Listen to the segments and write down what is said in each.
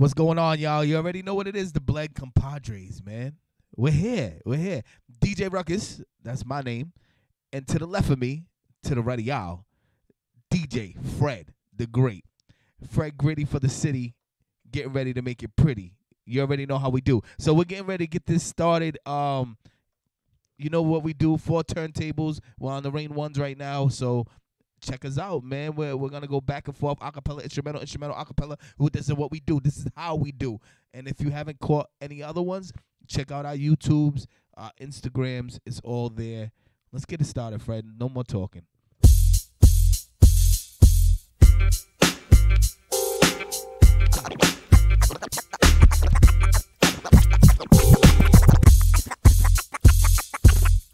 What's going on, y'all? You already know what it is. The Bled Compadres, man. We're here. We're here. DJ Ruckus, that's my name. And to the left of me, to the right of y'all, DJ Fred the Great. Fred Gritty for the city, getting ready to make it pretty. You already know how we do. So we're getting ready to get this started. Um, you know what we do? Four turntables. We're on the rain ones right now. So check us out, man. We're we're gonna go back and forth, acapella, instrumental, instrumental, acapella. This is what we do. This is how we do. And if you haven't caught any other ones, check out our YouTubes, our Instagrams. It's all there. Let's get it started, Fred. No more talking.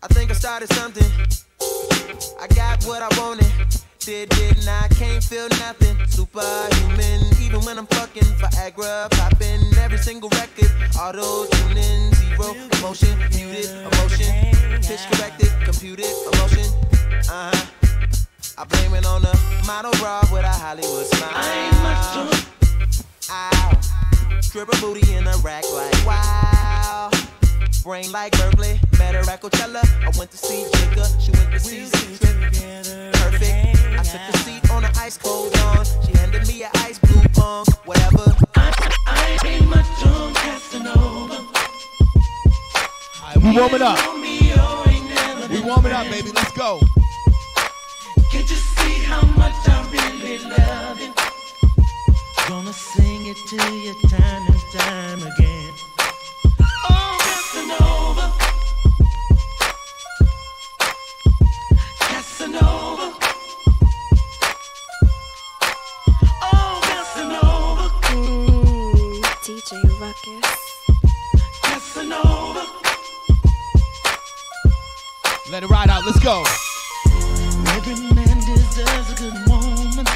I think I started something. I got what I wanted. Did, didn't I? Can't feel nothing. Superhuman, even when I'm fucking Viagra, popping every single record. Auto tuning, zero emotion, muted emotion, pitch corrected, computed emotion. Uh huh. I blame it on the model bra with a Hollywood smile. I ain't much to. Ow. Strip a booty in a rack like wow. Brain like Berkeley, met her at Coachella. I went to see Jigga, she went to see Z Perfect. I took the seat on the ice cold on. She handed me an ice blue pong, whatever. I, I ain't much on Casanova. Right, we warm it up. We warm it up, baby. Let's go. Can't you see how much I really love it? Gonna sing it to you time and time again. DJ Ruckus. Casanova. Let it ride out. Let's go. Every man deserves a good woman.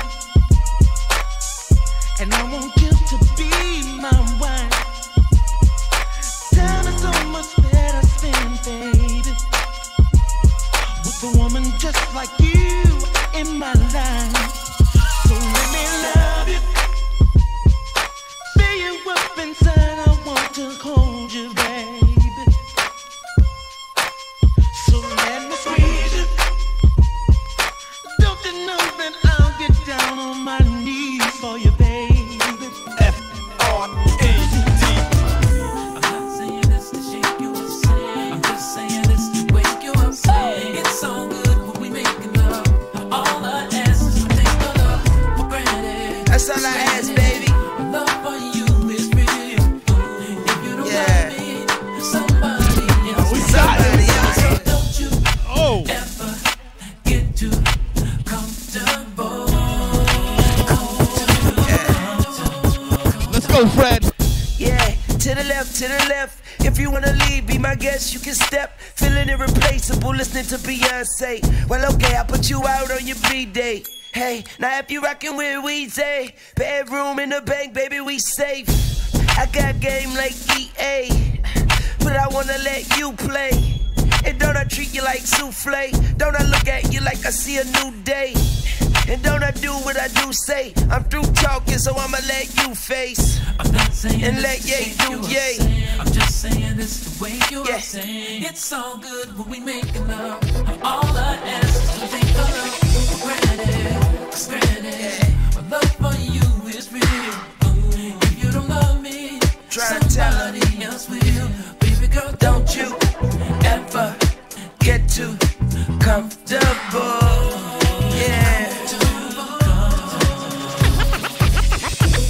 And I want you to be my wife. Time is so much better spent, baby. With a woman just like you now if you rockin' with Weezy, bedroom in the bank, baby, we safe. I got game like EA, but I wanna let you play. And don't I treat you like souffle? Don't I look at you like I see a new day? And don't I do what I do say? I'm through talking, so I'ma let you face. I'm not saying And let yay do yay. I'm just saying this the way you Yeah. Saying it's all good when we making love. All I ask is to the Don't you ever get too comfortable. Yeah.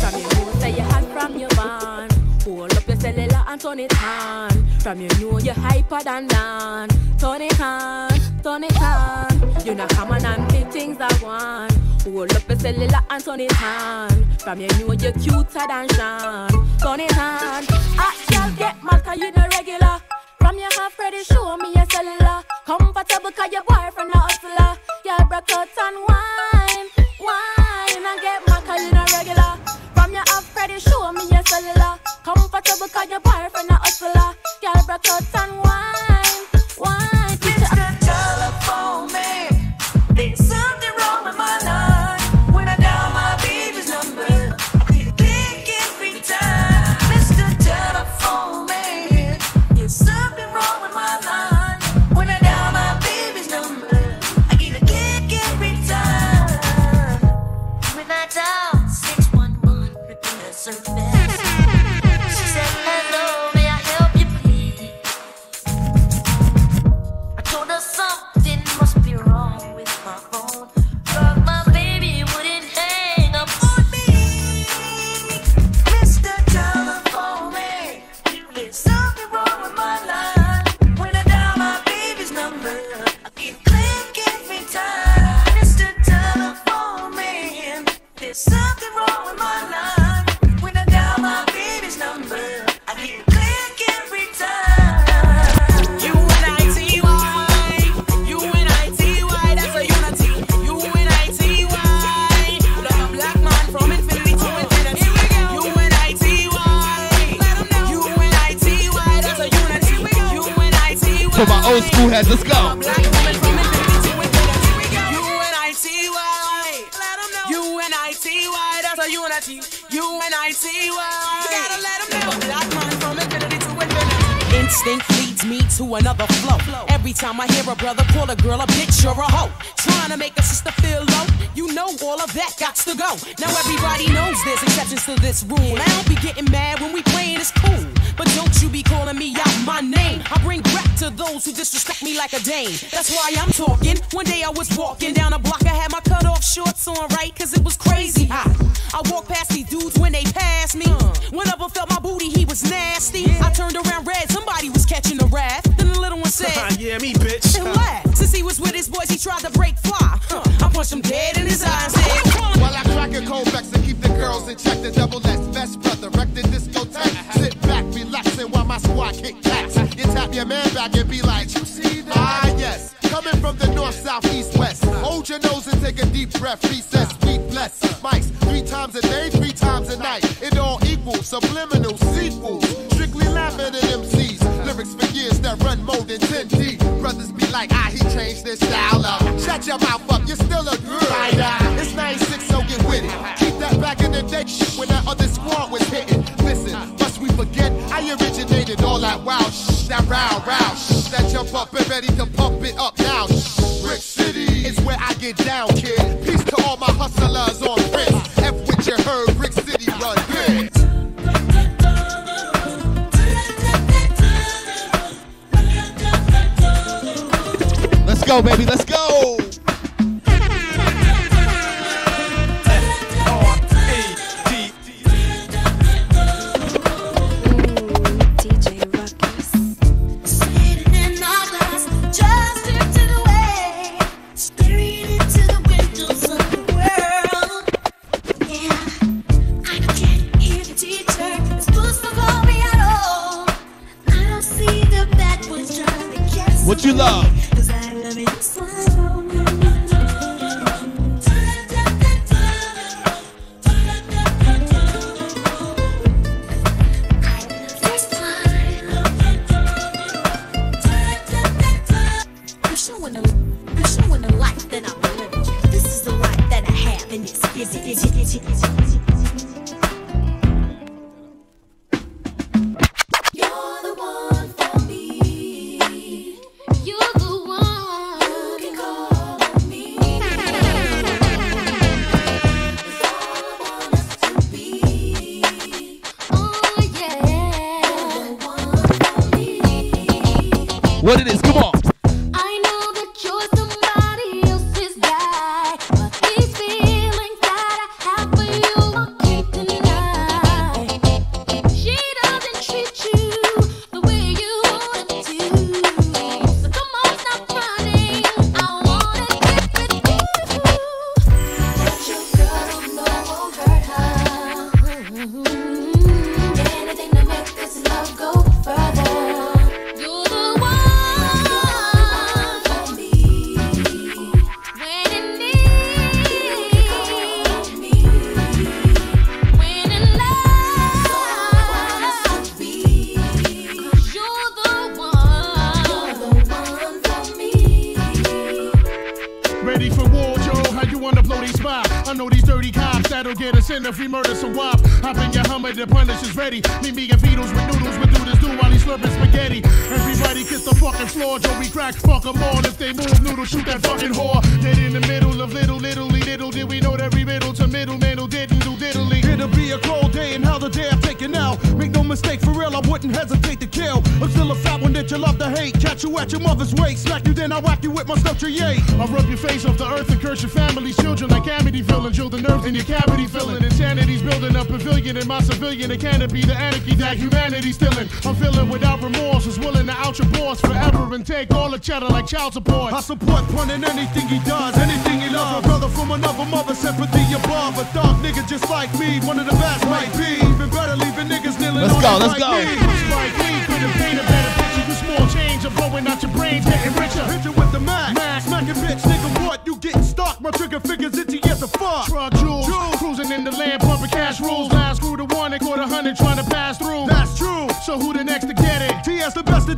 From your nose that you had from your van. Hold up your cellular and turn it on. From your know you're hyper than Dan. Turn it on, turn it on. You know come on and big things I want. Hold up your cellular and turn it on. From your know you're cuter than Sean. Turn it on. Hot girl get mad 'cause you the regular. From your half ready, show me your cellular. Comfortable cause your boyfriend a hustler. Your broke out and wine, wine and get mad cause you the regular. From your half ready, show me your cellular. Comfortable cause your boyfriend a hustler. Your broke out and wine, wine. Another flow. Every time I hear a brother call a girl a bitch or a hoe, trying to make a sister feel low, you know all of that got to go. Now everybody knows there's exceptions to this rule. I don't be getting mad when we playing, it's cool. But don't you be calling me out my name. I bring rap to those who disrespect me like a dame. That's why I'm talking. One day I was walking down a block, I had my cut off shorts on right, cause it was crazy hot. I walked past these dudes when they passed me. One of them felt my booty, he was nasty. I turned around red, While I crack a cold vex and keep the girls in check, the double S best brother, wreck the discotheque. Sit back, relaxing while my squad kick backs. You tap your man back and be like, you see that? Ah, yes. Coming from the north, south, east, west. Hold your nose and take a deep breath. Recess, we bless. Mics, three times a day, three times a night. It all equals subliminal sequels. Strictly laughing at MCs. Lyrics for years that run more than 10 deep. Brothers be like, ah, he changed his style up. Shut your mouth up, you're still a the day when that other squad was hitting. Listen, must we forget I originated all that wild shh, that round, round shh, that jump up and ready to pump it up now. Shh. Brick City is where I get down, kid. Peace to all my hustlers on Prince. F with your heard, Brick City run. Let's go, baby. Let's go. If we murder some wop. Hop in your Hummer, the punish is ready. Meet me and Beatles with noodles, with do this do while he's slurping spaghetti. Everybody kiss the fucking floor, Joe. We crack, fuck 'em all. If they move, noodle, shoot that fucking whore. Dead in the middle of little, little, little, did we know that we riddle to middleman who didn't do diddly. It'll be a cold day and hell the day I'm taking out. Make no mistake, for real, I wouldn't hesitate to kill. I'm still a fat one that you love to hate. Catch you at your mother's waist, smack you, then I whack you with my stuff yay. I'll rub your face off the earth and curse your family's children like Amityville and drill the nerves in your cavity filling. Insanity's building a pavilion in my civilian. It can't be the anarchy that humanity's stealing. I'm feeling without remorse, is willing to out your boss forever and take all the cheddar like child support. I support pun in anything he does, anything he loves. A brother from another mother, sympathy above. A dark nigga just like me, one of the best might be. Even better leaving niggas kneeling Let's on go, let's right go. knees. Spike Lee couldn't paint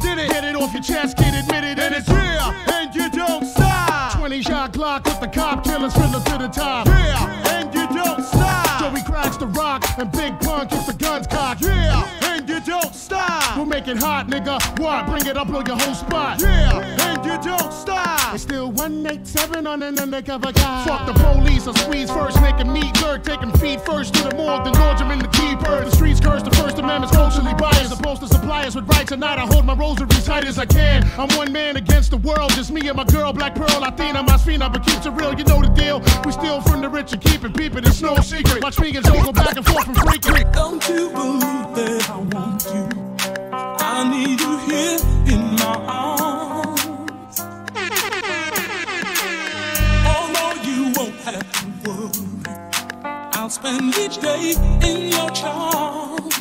Did it. Get it off your chest, get admitted. And it's real, and you don't stop. 20 shot clock with the cop killers thriller to the top. Yeah, and you don't stop. Joey cracks the rock, and Big Pun keeps the guns cocked. Yeah, and you don't stop. We'll make it hot, nigga. What? Bring it up on your whole spot. Yeah, and you don't stop. It's still 187 on an undercover guy. Fuck the police, I squeeze first, making meat meet third, feet first to the morgue, then lodge them in the keeper. The streets curse, the First Amendment's culturally biased, opposed to suppliers rights, and night I hold my rosary tight as I can. I'm one man against the world, just me and my girl, Black Pearl, Athena, my spina, but keeps it real, you know the deal. We steal from the rich and keep it peeping, it's no secret. Watch me Joe go back and forth and freaking. Don't you believe that I want you? I need you here in my arms. Although you won't have to worry, I'll spend each day in your charms.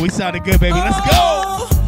We sounded good, baby. Let's go. Oh.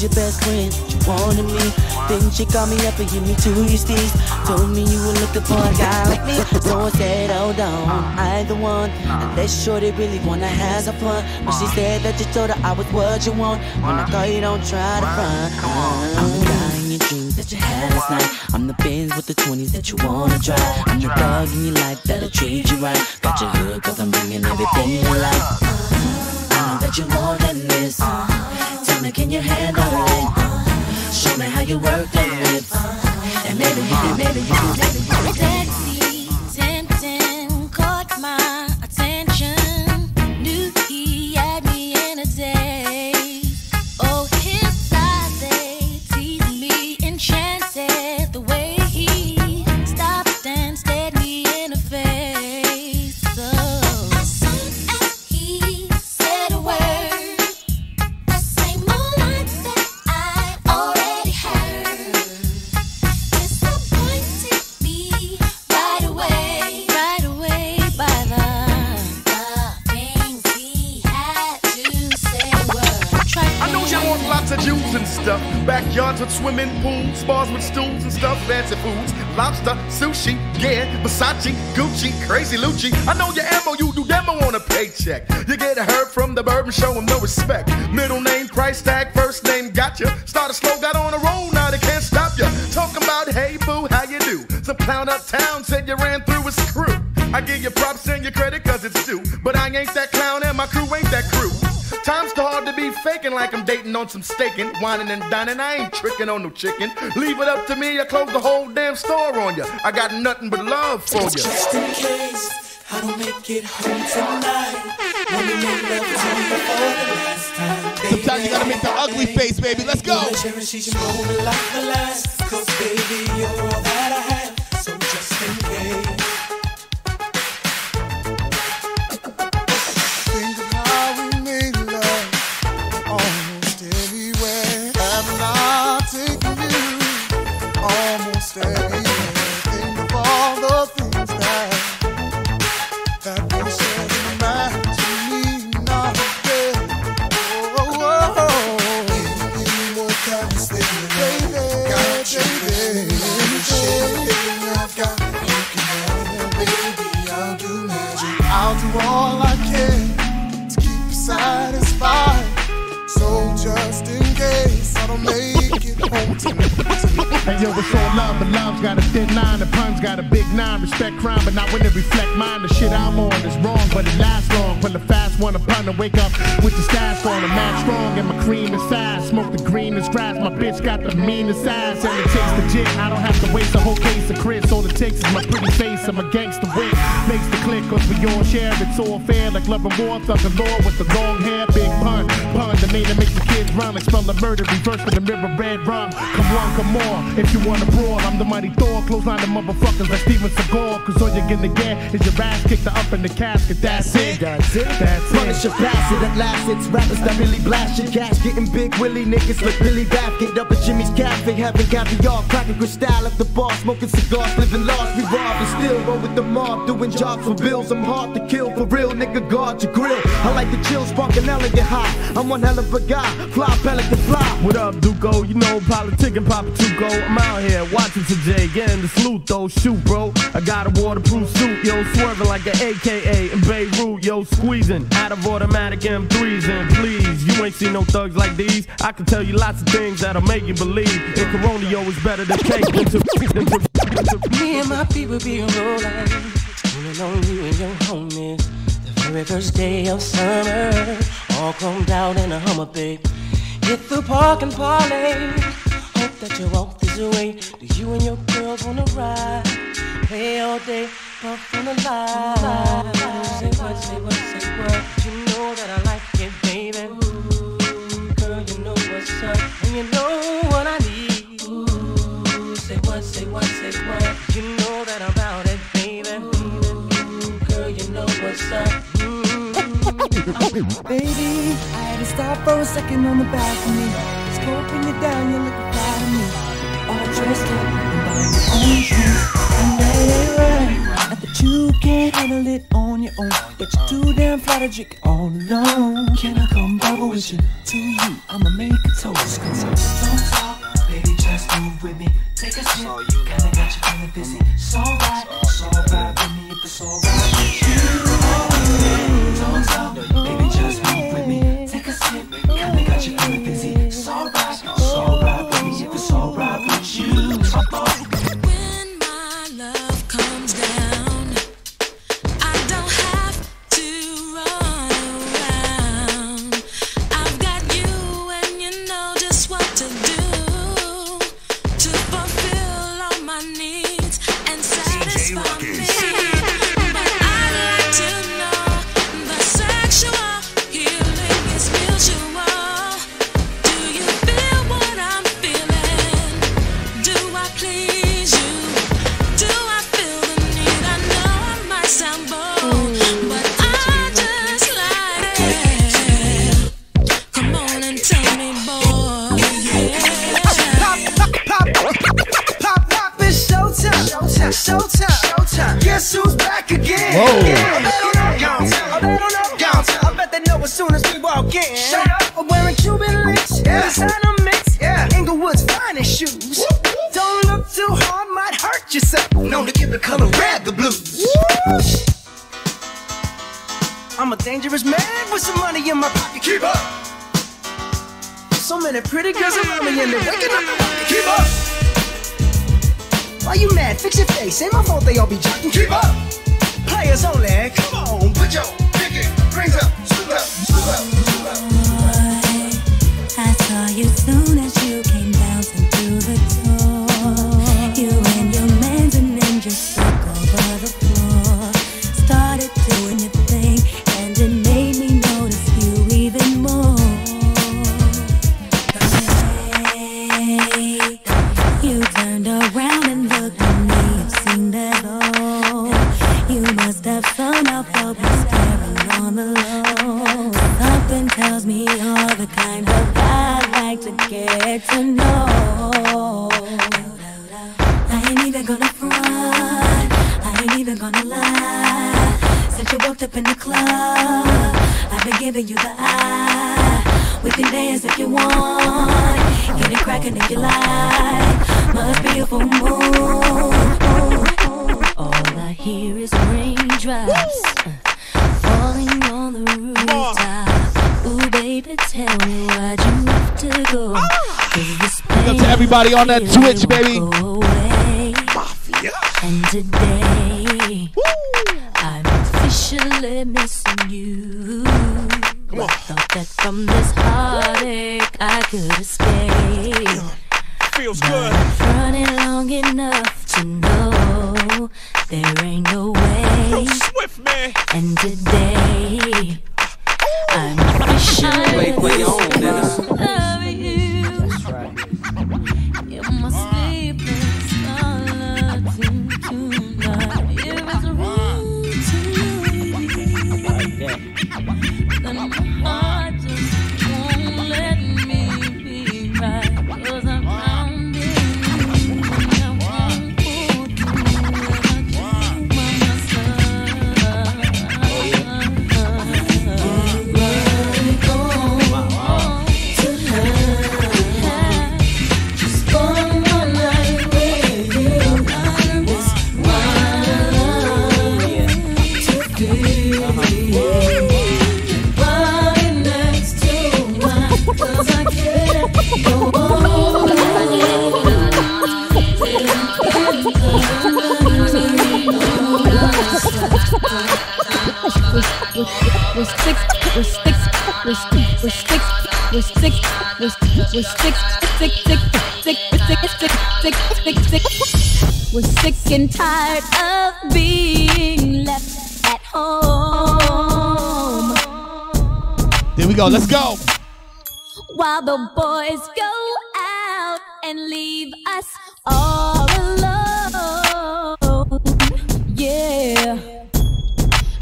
Your best friend you wanted me. Then she called me up and give me two of your steez. Told me you were looking for a guy like me. So I said, hold on, I the one. Unless shorty really wanna have some fun. But she said that you told her I was what you want. When I call you, don't try to front. I'm the guy in your dreams that you had last night. I'm the Benz with the 20s that you wanna drive. I'm the dog in your life that'll treat you right. Got your hood cause I'm bringing everything you like. I know that you're more Tell me, can you handle it? Show me how you work the. And maybe maybe you can, maybe you can. Versace, Gucci, crazy Lucci. I know your ammo, you do demo on a paycheck. You get heard from the bourbon, show him no respect. Middle name, price tag, first name, gotcha. Started slow, got on a roll, now they can't stop ya. Talking about, hey boo, how you do? Some clown uptown said you ran through his crew. I give you props and your credit cause it's due. But I ain't that clown and my crew ain't that crew. Time's to be faking like I'm dating on some staking, whining and dining. I ain't tricking on no chicken. Leave it up to me, I close the whole damn store on you. I got nothing but love for you. Just in case I don't make it home tonight. Let me make love to you for the last time. Sometimes you gotta make the ugly face, baby. Let's go. Cherish each moment like the last. Cause baby, you're all that I have. Yo, it's all love, but love's got a thin line. The pun's got a big nine. Respect crime, but not when it reflect mine. The shit I'm on is wrong, but it lasts long. Pull a fast one upon to wake up with the stash on. I'm mad strong, and my cream is fast. Smoke the greenest grass. My bitch got the meanest ass, and it takes the jig. I don't have to waste a whole case of Chris. It takes is my pretty face and my gangster wit. Makes the click, cause we all share. It's all fair, like love and war. Thug and law with the long hair, big pun. Pun, the name that makes the kids run. Like spell the murder, reverse with the mirror red rhyme. Come on, come on. If you wanna brawl, I'm the mighty Thor. Close line the motherfuckers like Steven Seagal. Cause all you're gonna get is your ass kicked up in the casket. That's it. That's it. That's Punish your pass it at last. It's rappers that really blast your cash. Getting big Willie niggas like Billy Bath. Get up at Jimmy's Cafe, having caviar. Cracking crystal at the bar. Smoking cigars, living lost. We rob and still roll with the mob. Doing jobs for bills. I'm hard to kill for real. Nigga, guard your grill. I like the chill, sparking elegant high. I'm one hell of a guy. Fly, pelican, fly. What up, Duco? You know, politicking, Papa Tuco. I'm out here watching today, getting the salute though. Shoot, bro. I got a waterproof suit, yo, swerving like an AKA in Beirut, yo, squeezing out of automatic M3s. And please, you ain't seen no thugs like these. I can tell you lots of things that'll make you believe. And Corona, is better than cake than to, than to, than to Me my people be rolling, pulling on you and your homies. The very first day of summer, all combed out in a Hummer, babe. Hit the park and parlay. Hope that you walk this way. Do you and your girls wanna ride? Play all day, puff on the line. Say what, say what, say what. You know that I like it, baby. Ooh, girl, you know what's up, and you know what I what, say what, say what. You know that I'm about it, baby. Ooh, girl, you know what's up. Baby, I had to stop for a second on the balcony. Scoping you down, you're looking proud of me. All dressed up own drinks. And that ain't right. Not that you can't handle it on your own, but you're too damn drink all alone. Can I come bubble with you? To you, I'ma make a toast. Cause I don't talk, baby, just move with me. Take a sip, kinda got you feeling busy. It's alright, it's alright with me if it's alright with you. Don't talk, baby, just move with me. Take a sip, kinda got you feeling busy. Showtime. Showtime. Guess who's back again? Whoa. Yeah, they don't know. Gone time. They don't know. Gone time. I bet they know as soon as we walk in. Shut up. I'm wearing Cuban links. Yeah. Designer mix. Yeah. Inglewood's finest shoes. Don't look too hard, might hurt yourself. Known to give the color red the blues. I'm a dangerous man with some money in my pocket. Keep up. So many pretty girls around me and they're waking up. Keep up. Why you mad? Fix your face. Ain't my fault they all be jocking. Keep up. Players only. Come on, put your pinky rings up. Scoot up, scoot up, scoot up. I saw you soon giving you the eye. We can dance if you want. Get it cracking if you like. Must be a full moon. All I hear is raindrops uh, falling on the rooftop. Ooh, baby, tell me why'd you have to go? Ah! 'Cause this Big up to everybody on that Twitch, baby. away. And today, I'm officially missing you. I thought that from this heartache I could escape. Feels good. Running long enough to know there ain't no way. swift, man. And today, Let's go. while the boys go out and leave us all alone. Yeah.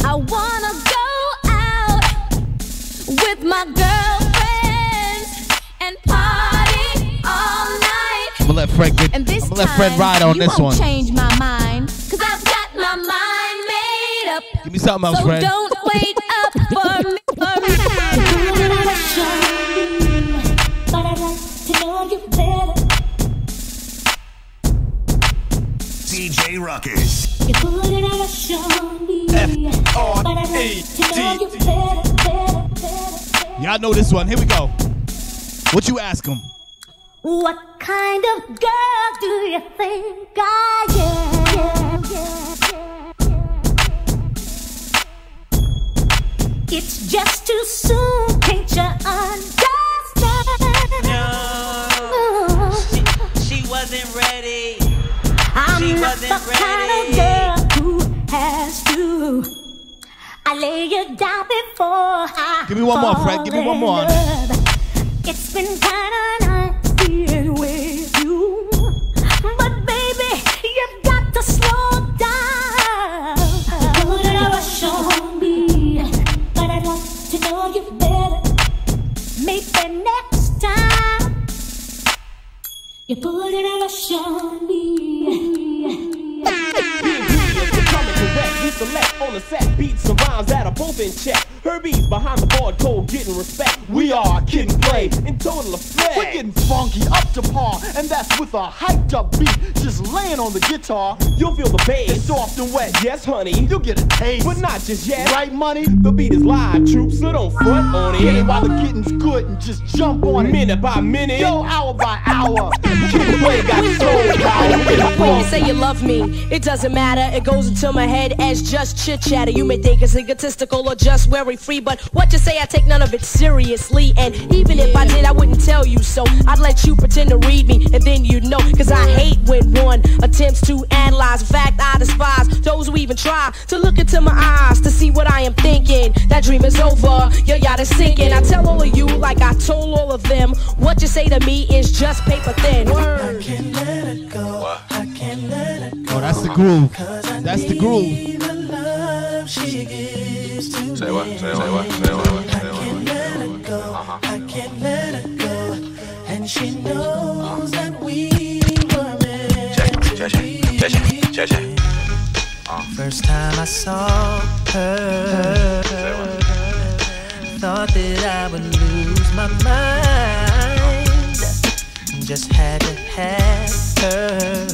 I wanna go out with my girlfriends and party all night. I'm gonna let Fred get. And this I'm gonna let Fred ride on this one. change my mind, cause I've got my mind made up. Give me something else, so Fred. Wet. Yes, honey. You'll get a taste, but not just yet. Right, money? The beat is live, troops, so don't front on it. Get it while the getting's good and just jump on it. Minute by minute. Yo, hour by hour. Kid and play got soul power. When you say you love me, it doesn't matter. It goes into my head as just chit chatter. You may think it's egotistical or just very free, but what you say, I take none of it seriously. And even if I did, I wouldn't tell you so. I'd let you pretend to read me, and then you'd know. Cause I hate when one attempts to analyze. In fact, I despise those who even try to look into my eyes to see what I am thinking. That dream is over, your yacht is sinking. I tell all of you, like I told all of them, what you say to me is just paper thin. Word. Oh, that's the groove. That's the groove. First time I saw her, thought that I would lose my mind. Just had to have her.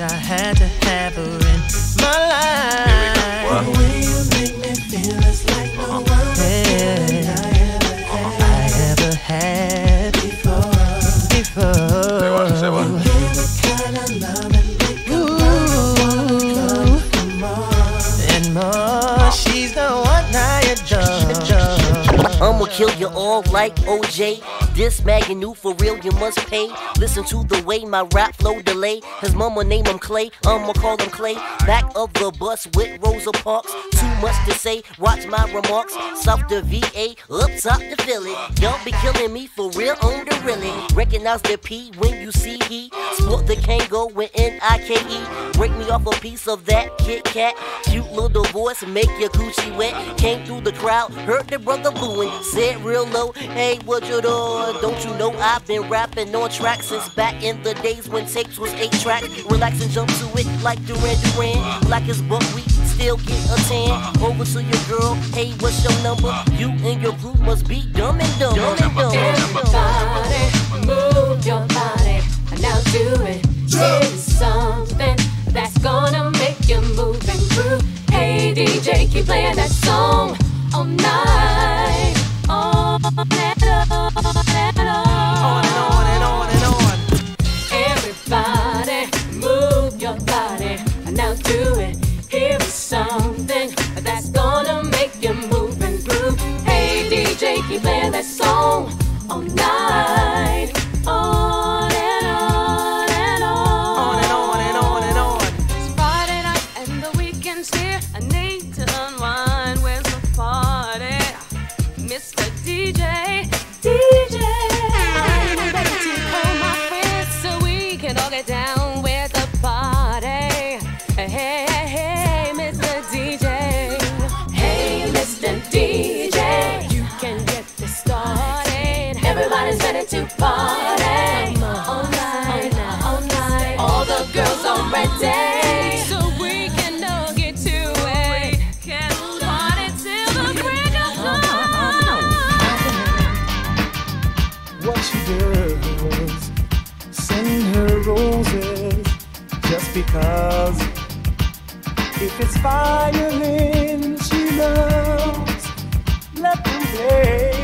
I had to have her in my life. The way you make me feel is like no one I ever had before. Before. Say what? Say what? The kind of love and make and more. She's the one I adore. I'ma kill you all like OJ. This Maganu for real, you must pay. Listen to the way my rap flow delay. His mama name him Clay, I'ma call him Clay. Back of the bus with Rosa Parks. Too much to say, watch my remarks. South to VA, up top to Philly. Y'all be killing me for real on the really. Recognize the P when you see he. Sport the Kango with N-I-K-E. Break me off a piece of that Kit Kat. Cute little voice, make your Gucci wet. Came through the crowd, heard the brother booing. Said real low, hey, what you doing? Don't you know I've been rapping on track since back in the days when tapes was eight track. Relax and jump to it like Duran Duran. Like it's buckwheat, still get a tan. Over to your girl, hey, what's your number? You and your group must be dumb and dumb. Dumb and dumb. Everybody, move your body. Now do it. It is something that's gonna make you move and groove. Hey DJ, keep playing that song all night. On and Keep playing that song party. All night, all night. All the girls are ready. So we can all get to it. Can party till the break of dawn. What she does, send her roses just because. If it's violin she loves, let them play.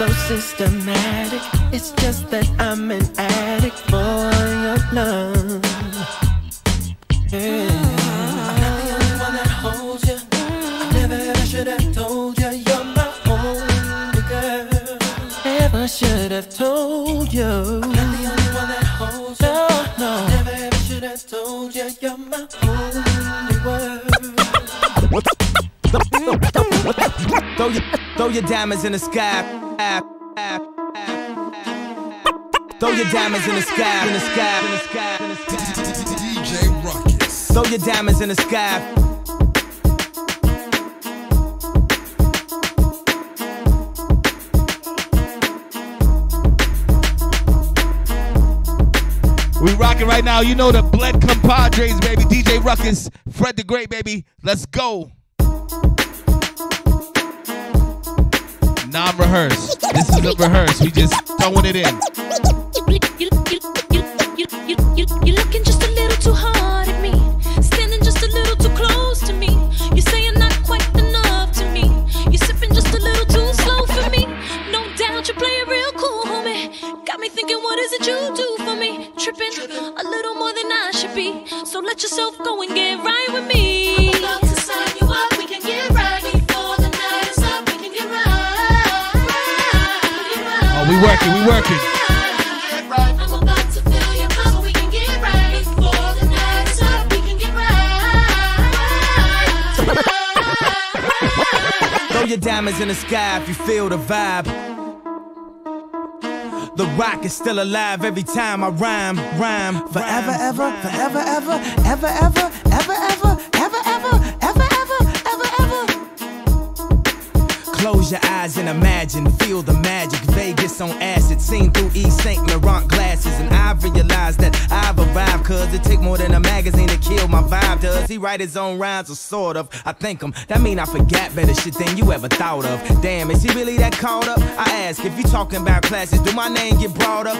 so systematic. It's just that I'm an addict for your love. Yeah. I'm not the only one that holds you. I never ever should have told you you're my only girl. Never should have told you. I'm not the only one that holds you. No, no. I never ever should have told you you're my only world. Throw your Throw your diamonds in the sky. Throw your diamonds in the sky, in the sky, in the sky, in the sky. DJ Rukiz. Throw your diamonds in the sky. We rocking right now. You know the Blend Compadres, baby. DJ Rukiz, Fred the Great, baby. Let's go. Non-rehearsed. This is a rehearse. We just throwing it in. You're looking just a little too hard at me, standing just a little too close to me. You're saying not quite enough to me. You're sipping just a little too slow for me. No doubt you play it real cool, homie. Got me thinking, what is it you do for me? Tripping a little more than I should be. So let yourself go and get right with me. Can get right. Throw your diamonds in the sky if you feel the vibe. The rock is still alive every time I rhyme, rhyme. Forever, ever, forever, ever, ever, ever, ever, ever, ever, ever, ever, ever, ever, ever. Close your eyes and imagine, feel the magic. Vegas on acid, seen through Yves St. Laurent glasses. And I realized that I've arrived, cause it take more than a magazine to kill my vibe. Does he write his own rhymes or sort of? I think him. That mean I forgot better shit than you ever thought of. Damn, is he really that caught up? I ask if you talking about classes, do my name get brought up?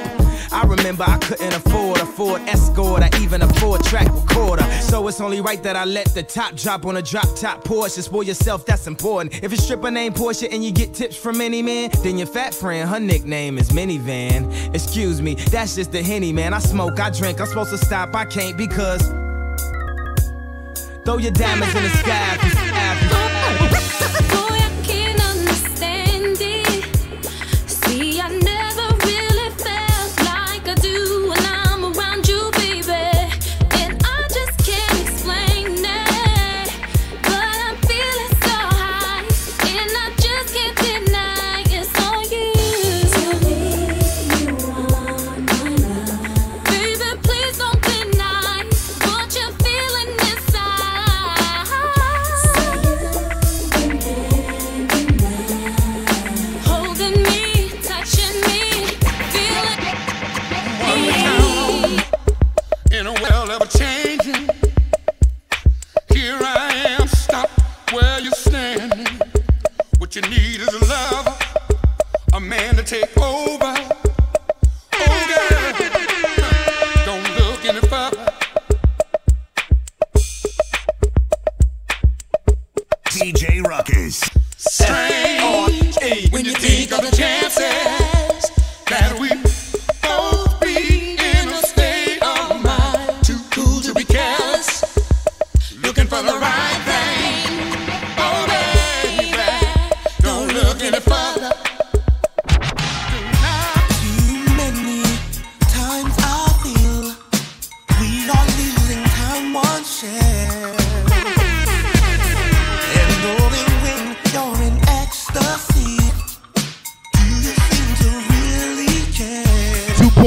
I remember I couldn't afford a Ford Escort or even a four track recorder. So it's only right that I let the top drop on a drop top Porsche. Spoil yourself, that's important. If a stripper named Portia and you get tips from any man, then your fat friend, her nickname is Minivan. Excuse me, that's just the henny, man. I smoke, I drink, I'm supposed to stop, I can't because. Throw your diamonds in the sky.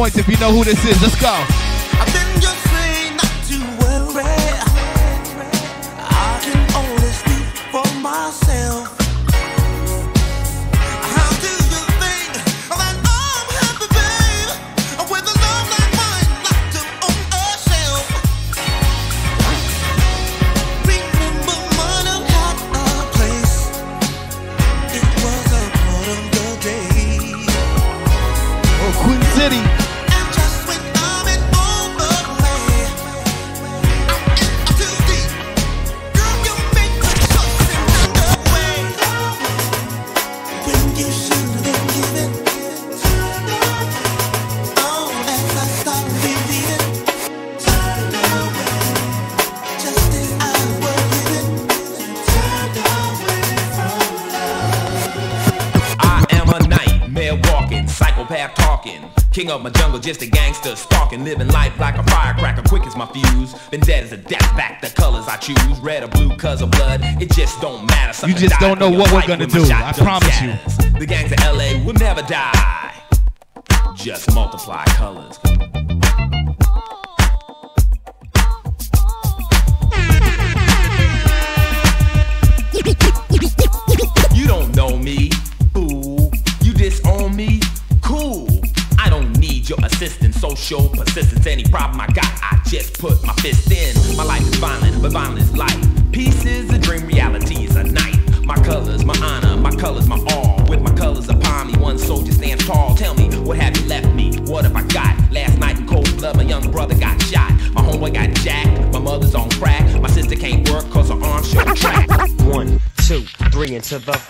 points if you know who this is. Let's go. King of my jungle, just a gangster stalking. Living life like a firecracker, quick as my fuse. Been dead as a death back, the colors I choose. Red or blue, cause of blood, it just don't matter. Something just don't know what we're gonna do. I promise you. The gangs of LA will never die. Just multiply colors. Social persistence. Any problem I got,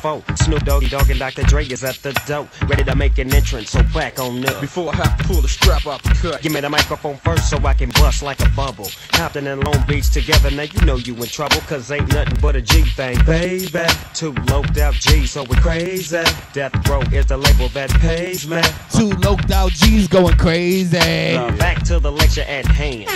into the four. Snoop Doggy Dogg and Dr. Dre is at the door, ready to make an entrance. So back on up. Before I have to pull the strap off the cut. Give me the microphone first so I can bust like a bubble. Compton and Long Beach together, now you know you in trouble. Cause ain't nothing but a G thing, baby. Two loped out G's, so we crazy. Death Row is the label that pays me. Two loped out G's going crazy. Uh, back to the lecture at hand.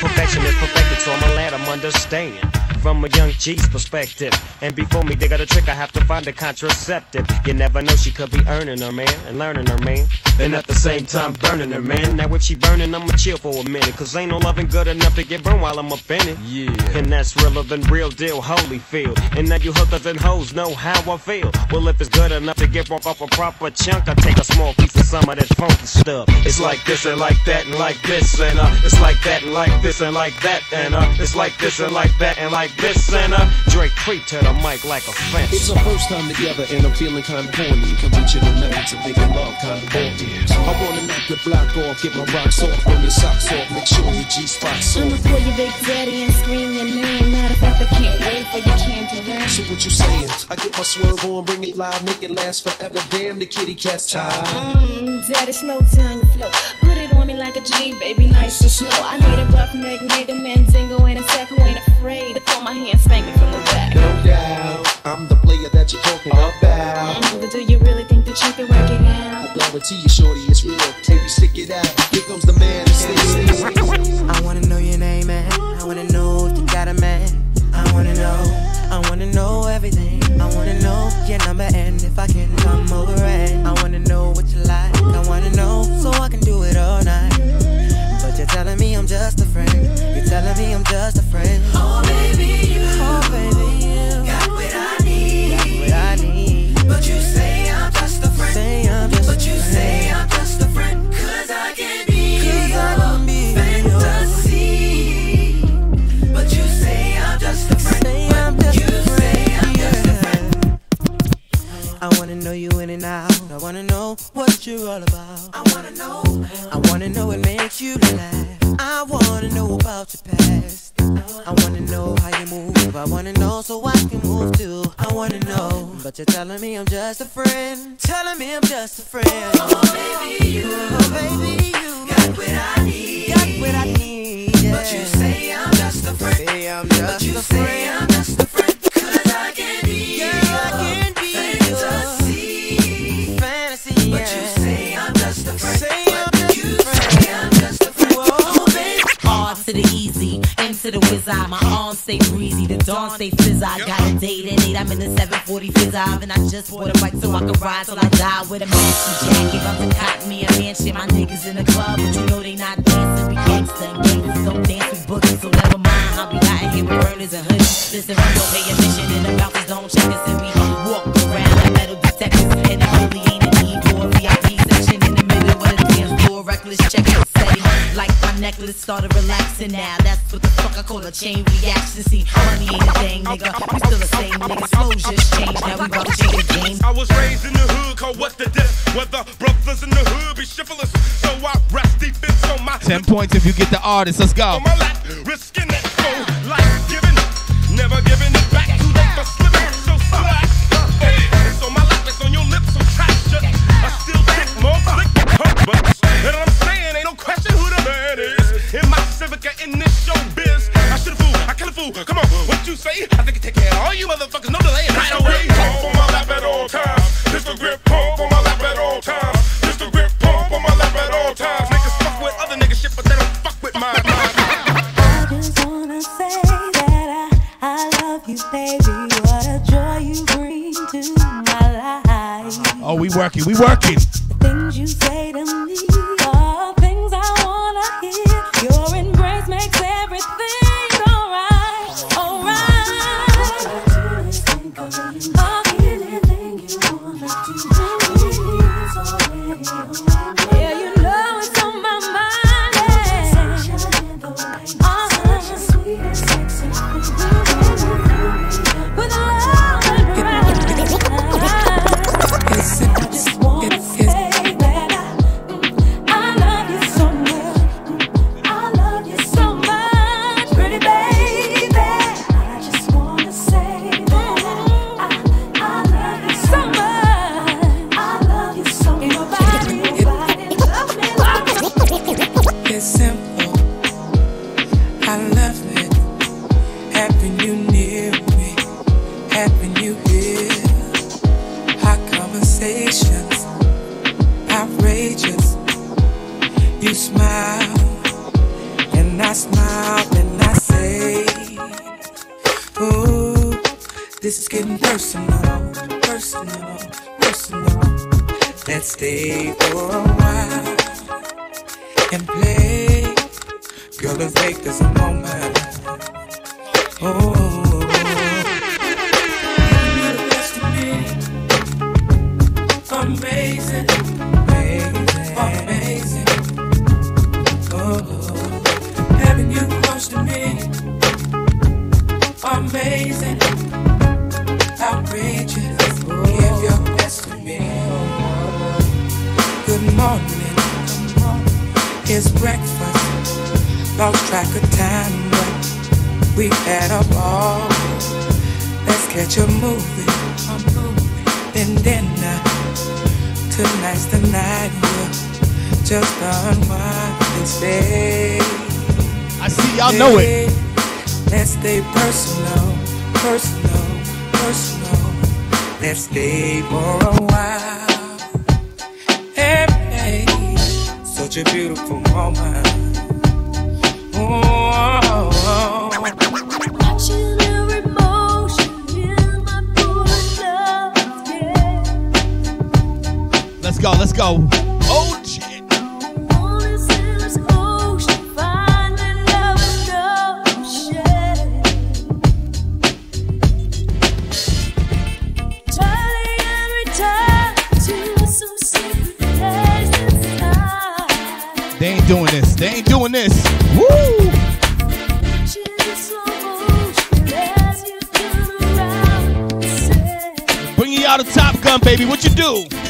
Perfection is perfected, so I'ma let 'em understand. From a young G's perspective. And before me they got a trick, I have to find a contraceptive. You never know, she could be earning her man and learning her man. And at the same time, burning her man. Now, if she burning, I'ma chill for a minute. Cause ain't no loving good enough to get burned while I'm up in it. Yeah. And that's realer than real deal, Holyfield. And now you hookers and hoes know how I feel. Well, if it's good enough to get broke off a proper chunk, I take a small piece of some of that funky stuff. It's like this and like that and like this and uh It's like that and like this and like that and uh It's like this and like that and like this and uh Drake creep to the mic like a fence. It's our first time together and I'm feeling kinda horny Conventional methods of making love kinda boring I wanna knock the block off, get my rocks off Burn your socks off, make sure your G-spot's I'ma on pull your big daddy and scream your name. Matter of fact, I can't wait for your candy rain. So what you saying? I get my swerve on, bring it live, make it last forever Damn, the kitty cat's tired Mmm, daddy, slow down your flow. Put it on me like a G, baby, nice and slow. I need a rough neck, nigga, mandingo, and a sack who ain't afraid to pull my hand, spank me from the back. No doubt, I'm the player that you're talking about Mm, but do you really think that you can work it out? I guarantee you, shorty, it's real. Baby, stick it out. Here comes the man. I wanna know your name, man. I wanna know if you got a man. I wanna know. I wanna know everything. I wanna know your number and if I can come over and I wanna know what you like. I wanna know so I can do it all night. But you're telling me I'm just a friend. You're telling me I'm just a points if you get the artist. Let's go. Amazing, outrageous. Give your best to me. Good morning. It's breakfast. Lost track of time, but we had a ball. Let's catch a movie. Then dinner. Tonight's the night. We'll just unwind and stay. I see y'all know it. Let's stay personal, personal, personal. Let's stay for a while. Hey, hey, such a beautiful moment. Oh, Let's go, let's go. Top baby. What you do?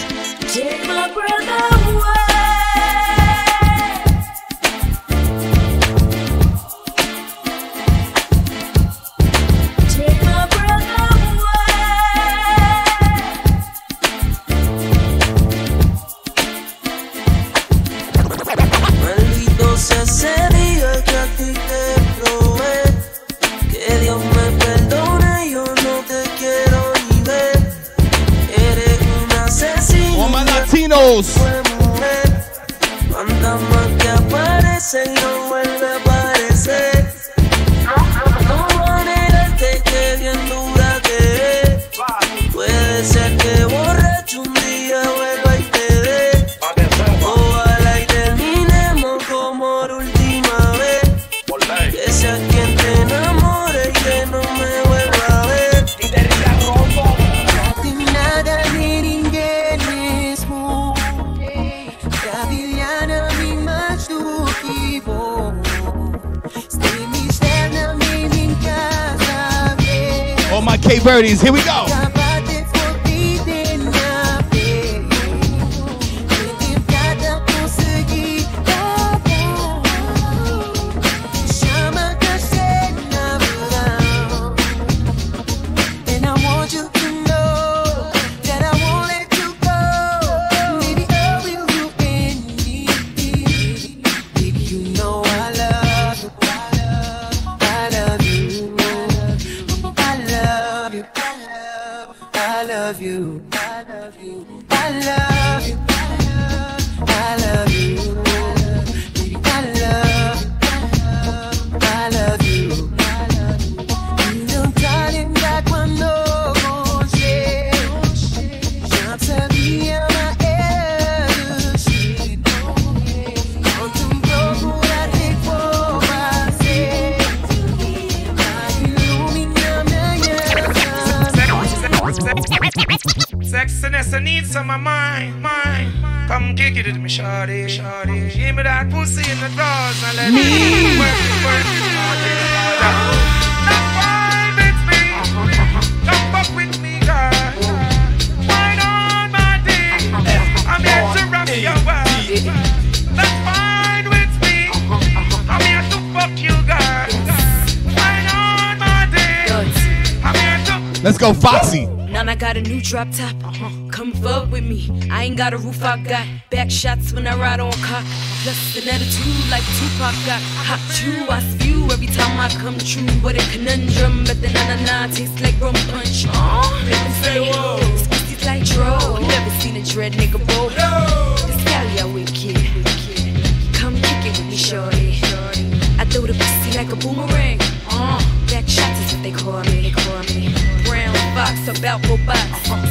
Come fuck with me. I ain't got a roof, I got back shots when I ride on cock. Plus an attitude like Tupac got. Hot chew, I spew every time I come true. What a conundrum, but the na na na tastes like rum punch. Oh, make me say whoa. This pussy's like dro. Never seen a dread nigga roll. This gal ya wicked. Come kick it with me, shorty. I throw the pussy like a boomerang. Uh, back shots is what they call me. They call me. Fox, her belt go box.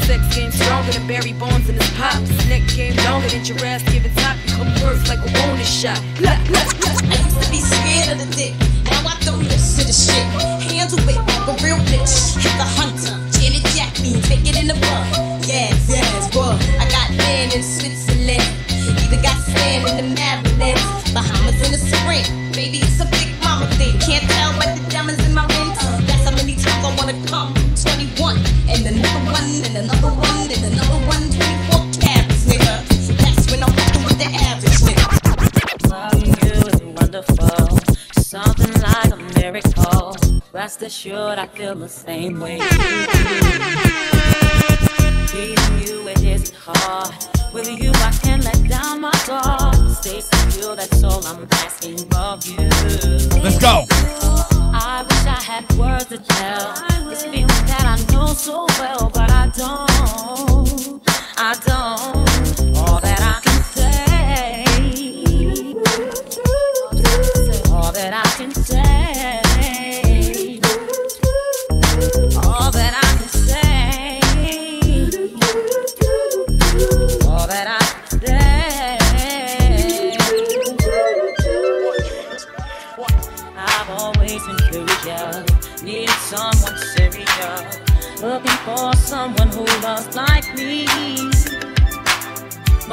Sex game stronger than Barry Bonds and his pops. Neck game longer than giraffes, giving top. You come first like a bonus shot. Look, look, look. I used to be scared of the dick. Now I don't listen to shit. Handle it like a real bitch. Hit the hunter. Janet Jack me. Take it in the bun. Yes, yes, boy. I got men in Switzerland. Either got sand in the Maryland. Bahamas in the spring. Baby, it's a Rest assured, I feel the same way. Being you, it isn't hard. With you, I can let down my guard. Stay secure, that's all I'm asking of you. Let's go. I wish I had words to tell. This feeling that I know so well, but I don't. I don't.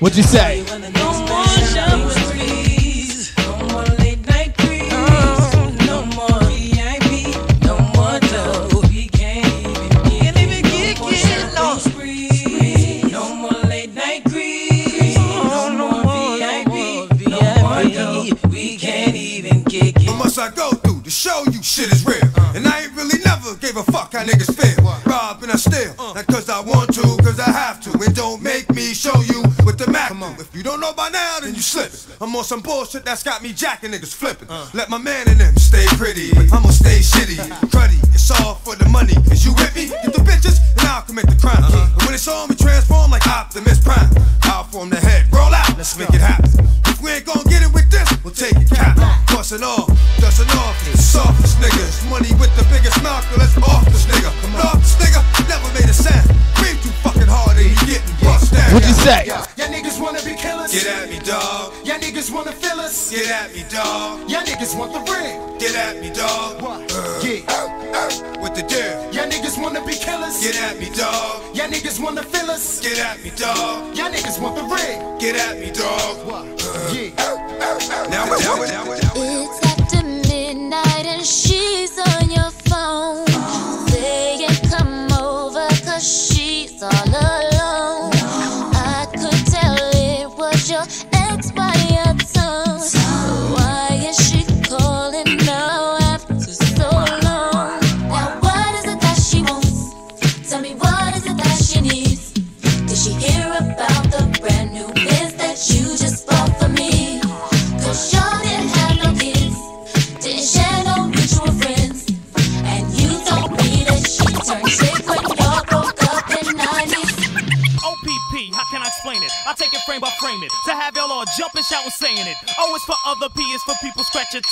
What'd you say? On some bullshit that's got me jacking niggas flippin'. Let my man in them stay pretty, but I'ma stay shitty. Cruddy, it's all for the money. Is you with me? Get the bitches, and I'll commit the crime. And when it's on me, transform like Optimus Prime. Get at me, dog. Y'all niggas want the ring? Get at me, dog. What? Uh, yeah. With the deal. Y'all niggas wanna be killers? Get at me, dog. Y'all niggas wanna fill us? Get at me, dog. Y'all niggas want the ring? Get at me, dog. What? Uh, yeah. Now, now, now, now. It's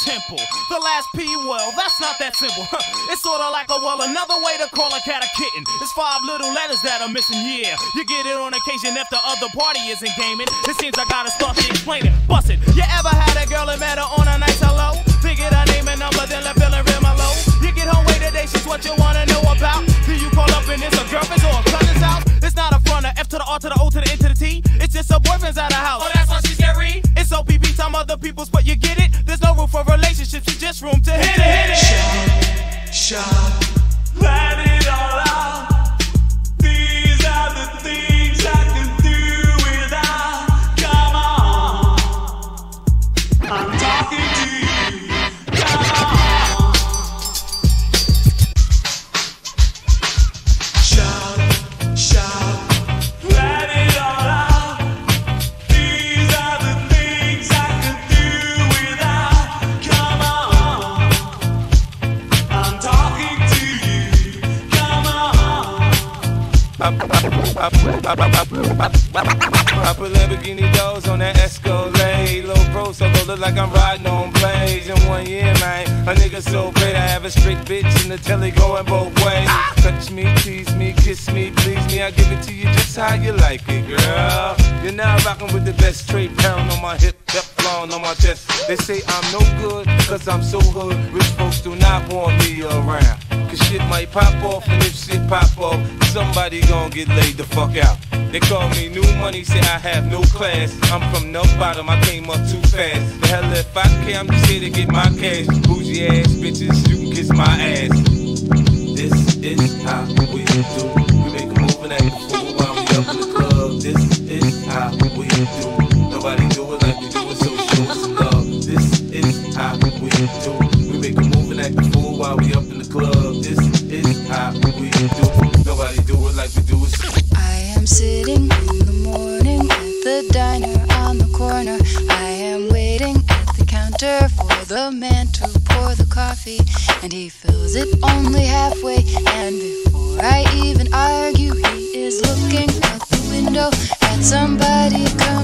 temple. The last P, well, that's not that simple. It's sorta like a well, another way to call a cat a kitten. It's five little letters that are missing, yeah. You get it on occasion if the other party isn't gaming. It seems I gotta start to explain it. Bust it. You ever had a girl and met her on a nice hello? Figured her name and number, then left feeling real low. You get home way today, she's what you wanna know about. Do you call up and it's a girlfriend's or a cousin's house? It's not a front, a F to the R to the O to the N to the T. It's just her boyfriend's at the house. Oh, that's why she's scary. It's OPP, time other people's, but you room to hit like I'm riding on blades. In one year, man, a nigga so great. I have a straight bitch in the telly going both ways. Touch me, tease me, kiss me, please me. I give it to you just how you like it, girl. You're now rocking with the best straight pound on my hip, flowing on my chest. They say I'm no good, cause I'm so hood. Rich folks do not want me around. Shit might pop off, and if shit pop off, somebody gon' get laid the fuck out. They call me new money, say I have no class. I'm from no bottom, I came up too fast. The hell if I care, I'm just here to get my cash. Bougie ass bitches, you can kiss my ass. This is how we do. We make a move and act while we up in the club. This is how we do. Coffee, and he fills it only halfway. And before I even argue, he is looking out the window at somebody coming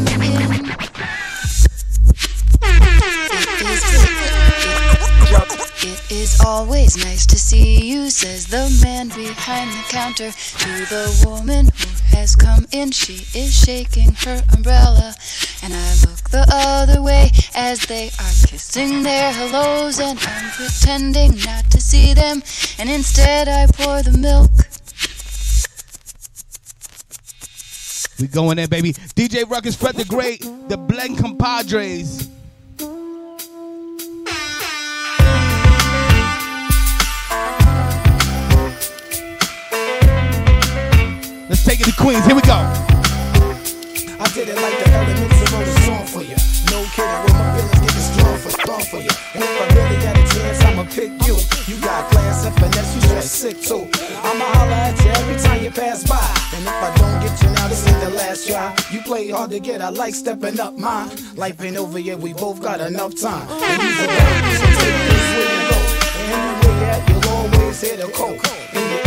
always nice to see you, says the man behind the counter to the woman who has come in. She is shaking her umbrella, and I look the other way as they are kissing their hellos, and I'm pretending not to see them, and instead I pour the milk. We going there, baby. DJ Rukiz, Fred the Great, the Blend Compadres. Take it to Queens. Here we go. I did it like the elements and wrote a song for you. No kidding, when my feelings getting strong for strong for you. And if I really got a chance, I'ma pick you. You got class and finesse, you dress sick too. I'ma holler at you every time you pass by. And if I don't get you now, this ain't the last try. You play hard to get, I like stepping up mine. Life ain't over yet, we both got enough time. And a man, so take this where you go. And anywhere you at, you'll always hear the coke.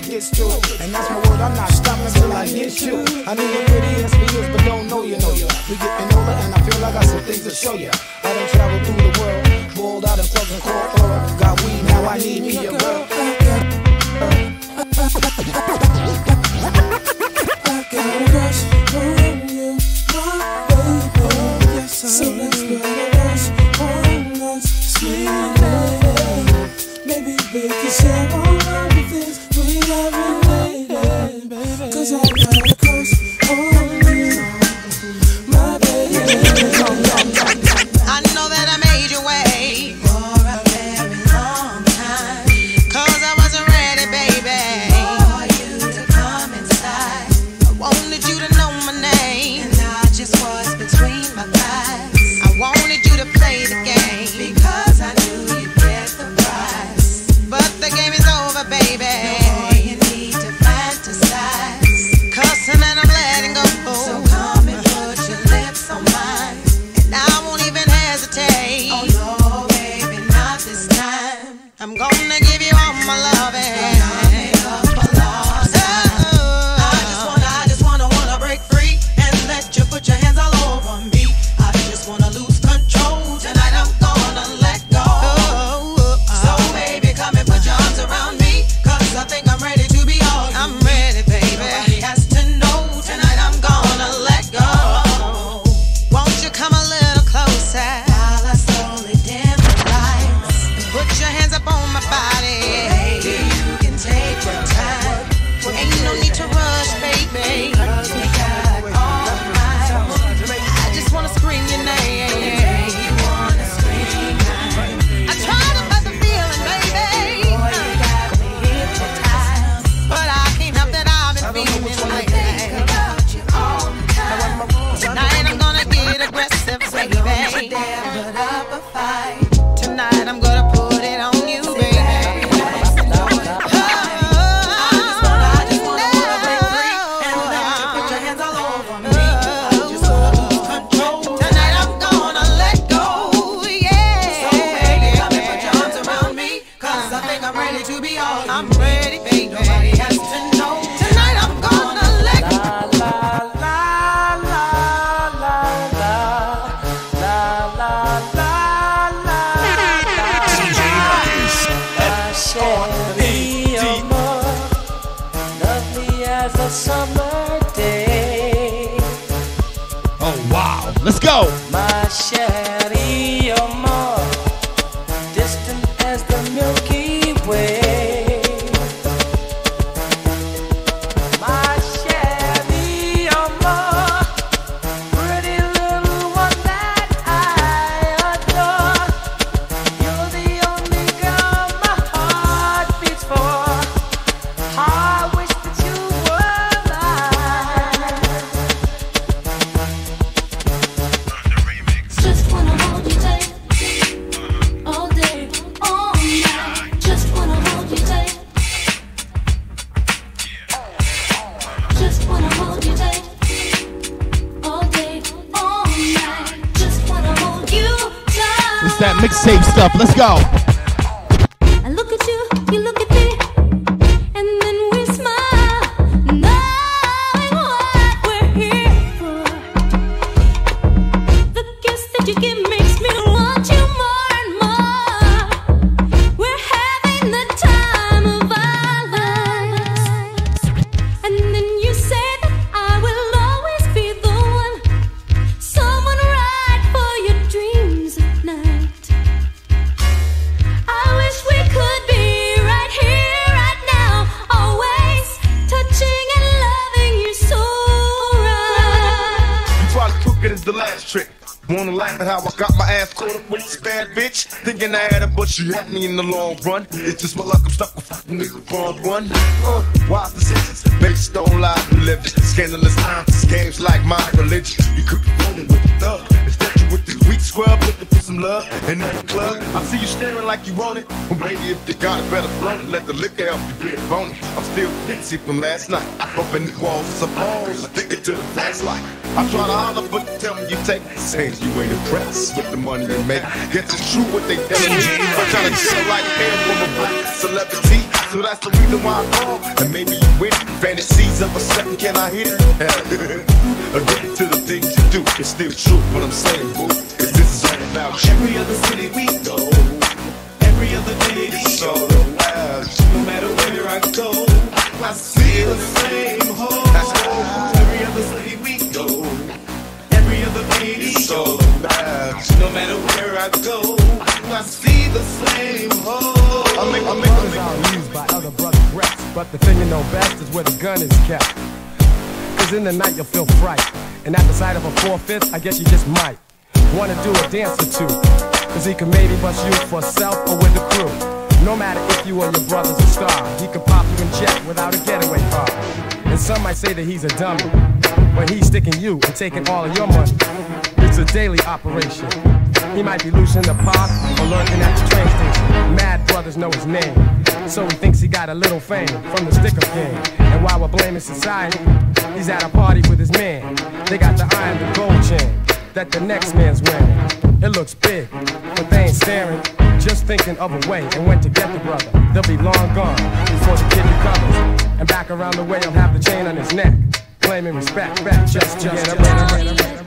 I get through. And that's my word, I'm not stopping till I get you. I know you're pretty as for years, but don't know you know you. We getting older and I feel like I got some things to show you. I done traveled through the world, rolled out in clubs and called. Got weed, now I need me a girl. So she had me in the long run. It's just my luck, I'm stuck with fucking nigga wrong one. Tipsy from last night. Up in the walls, suppose. Addicted to the flashlight. I try to holler, but tell me you take it. Saying you ain't impressed with the money you make. Guess it's true what they telling me. I'm trying to chill like hell from a black celebrity. So that's the reason why I call. And maybe you win. Fantasies of a second, can I hit it? Addicted to the things you do. It's still true what I'm saying, boo. Is this is all about you. Every other city we know best is where the gun is kept. Cause in the night you'll feel fright, and at the sight of a four-fifth, I guess you just might wanna do a dance or two. Cause he can maybe bust you for self or with the crew. No matter if you or your brother's a star, he could pop you in jet without a getaway car. And some might say that he's a dummy, but he's sticking you and taking all of your money. It's a daily operation. He might be loose in the park or lurking at the train station. Mad brothers know his name, so he thinks he got a little fame from the stick-up game. And while we're blaming society, he's at a party with his man. They got the iron, the gold chain that the next man's wearing. It looks big, but they ain't staring, just thinking of a way and when to get the brother. They'll be long gone before the kid recovers. And back around the way, he'll have the chain on his neck, claiming respect, back just to get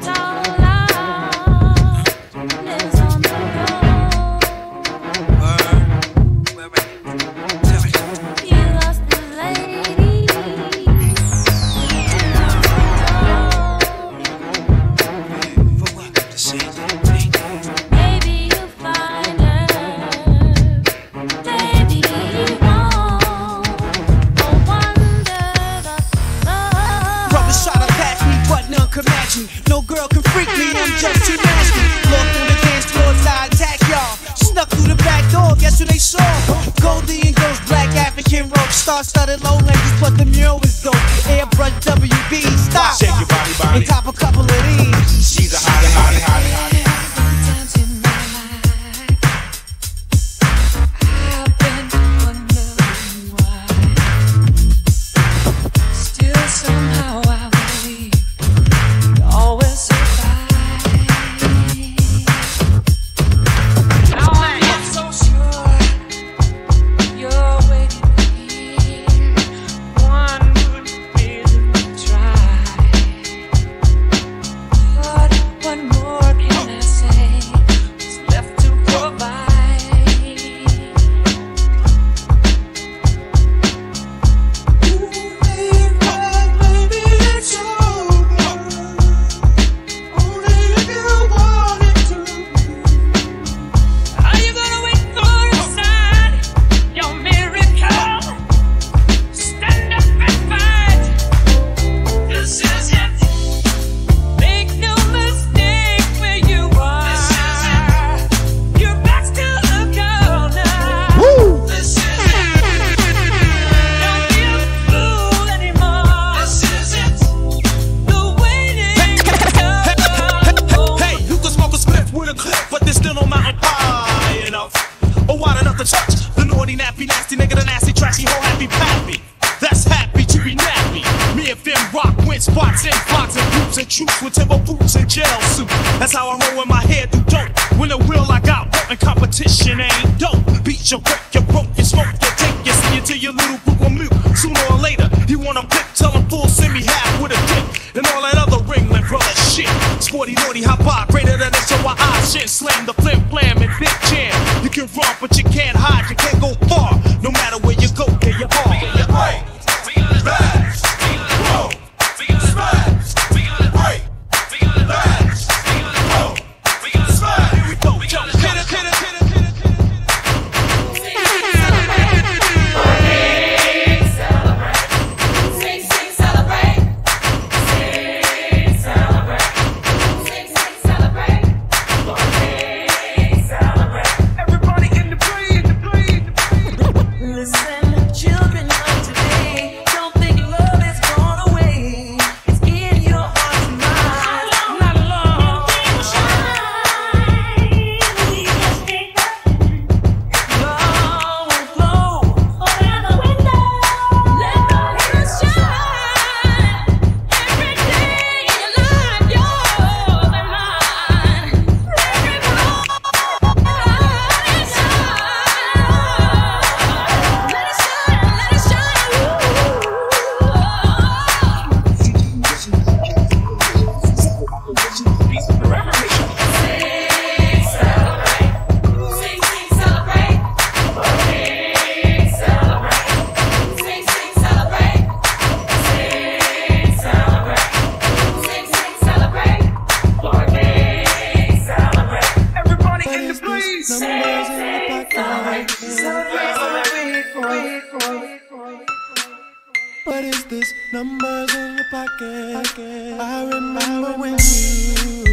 What is this? Numbers in your pocket. I, remember when you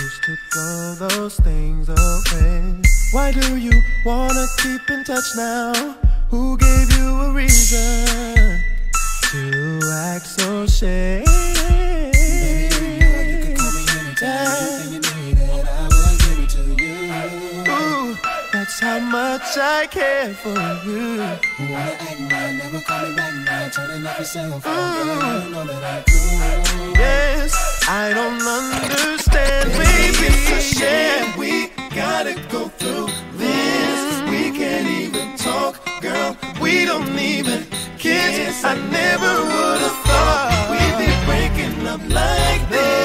used to throw those things away. Why do you wanna keep in touch now? Who gave you a reason to act so shady? Baby, you could call me anytime. You I give it to you. Ooh, that's how much I care for you. Why I even call me back now. Turning off your cell phone. you know that I do. Yes, I don't understand, baby. baby. It's a shame we gotta go through this. Mm. We can't even talk, girl. We don't even kiss. I never would've thought we'd be breaking up like this.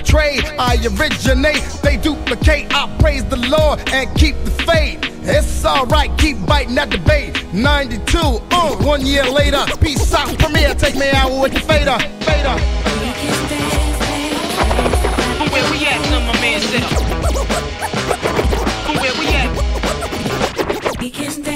trade. I originate, they duplicate. I praise the Lord and keep the faith. It's alright, keep biting at the bait. 92, uh, one year later. Peace out, premiere, take me out with the fader. fader. Where we at. Where we at? We can dance.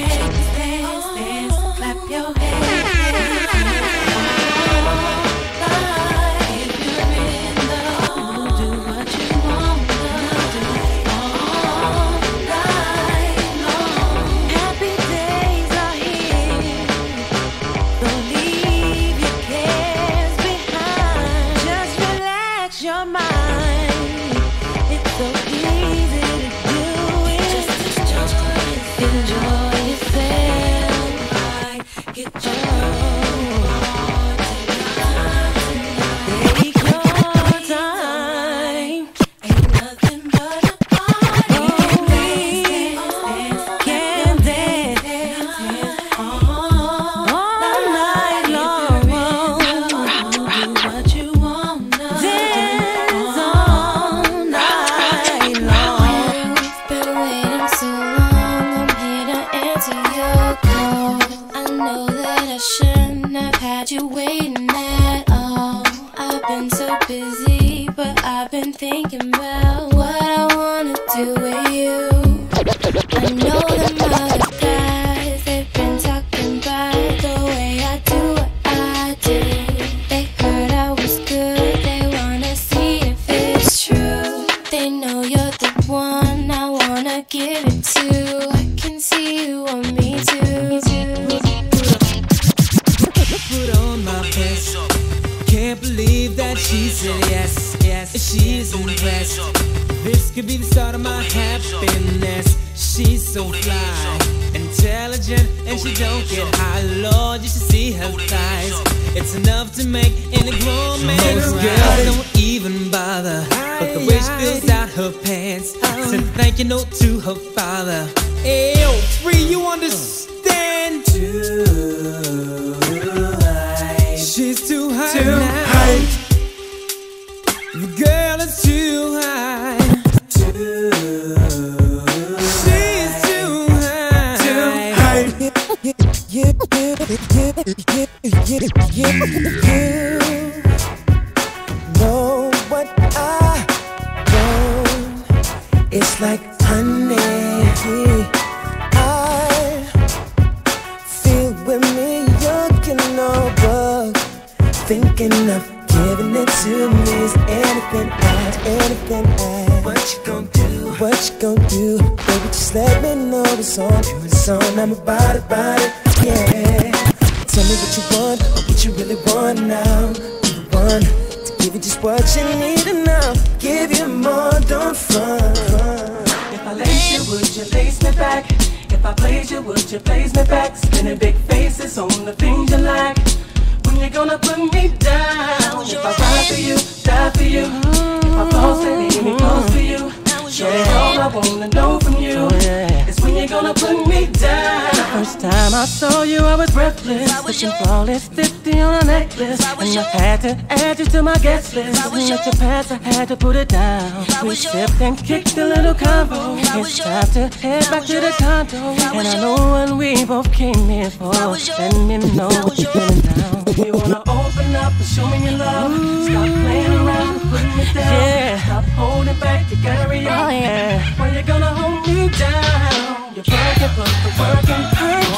Then kick the little combo. It's time to head back to the condo. And I know what we both came here for. Let me know what you're feeling now. You wanna open up and show me your love. Stop playing around and putting me down. Yeah. Stop holding back, you gotta react. Oh, yeah. When you gonna hold me down? You're working, but you're working.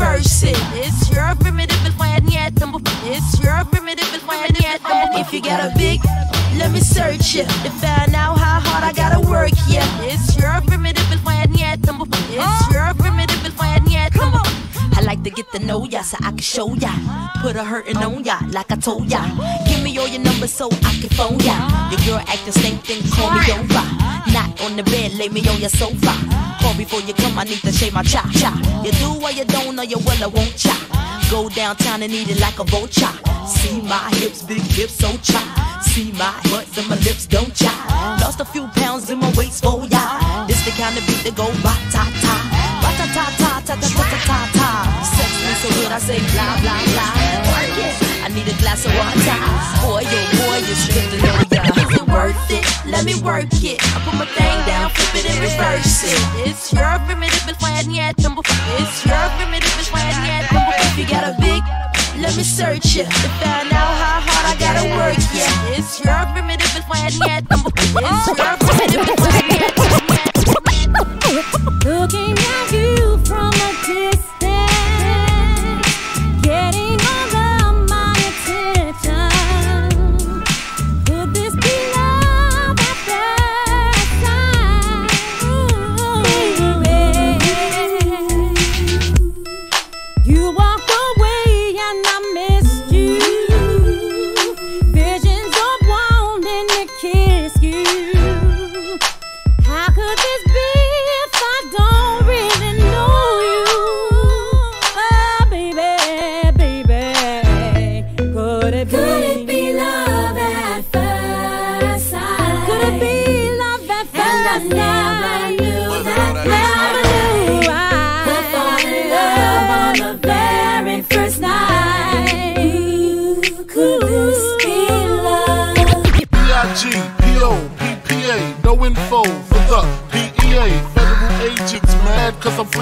It. It's your primitive and when yet number. It's your primitive and when yet number. If you got a big, let me search you to find out how hard I gotta work. Yeah, it's your primitive and when yet number. It's your primitive like to get to know ya so I can show ya. Put a hurtin' on ya like I told ya. Give me all your numbers so I can phone ya. Your girl act the same thing, call me over. Not on the bed, lay me on your sofa. Call before you come, I need to shave my cha cha. You do or you don't, or you will or won't cha. Go downtown and eat it like a vulture. See my hips, big hips, so cha. See my butts and my lips, don't cha. Lost a few pounds in my waist, oh yeah. This the kind of beat that go ba ta ta. Ba ta ta ta ta ta ta ta ta I say blah blah blah. Work it. I need a glass of water. Boy, yo, boy, you strip to know ya. Is it worth it? Let me work it. I put my thing down, flip it and reverse it. It's your primitive and when yet number. It's your primitive and when yet number. If you got a big, let me search it to find out how hard I gotta work. Yeah, it's your primitive and when yet number. It's your primitive and when yet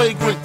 flagrant.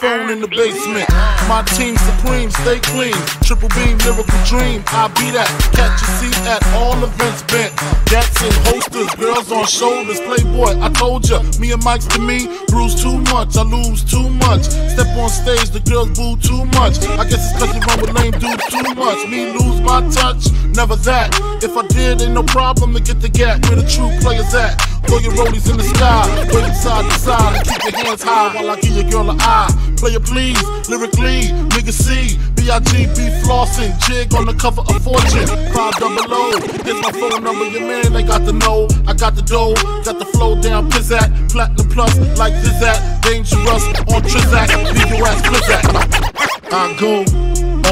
Phone in the basement. My team supreme, stay clean. Triple beam, lyrical dream. I be that. Catch a seat at all events bent. Gats and holsters, girls on shoulders. Playboy, I told ya. Me and Mike's to me, bruise too much. I lose too much. Step on stage, the girls boo too much. I guess it's cause you run with lame dudes too much. Me lose my touch, never that. If I did, ain't no problem to get the gap where the true players at. Throw your rollies in the sky, wave side to side, and keep your hands high while I give your girl an eye. Player please, lyrically, nigga C, B-I-G-B flossing, jig on the cover of Fortune, 5 double O. Here's my phone number, your man ain't got the know. I got the dough, got the flow down, pizzat, platinum plus, like this Zizat, dangerous on Trizak, leave your ass blizzat. I go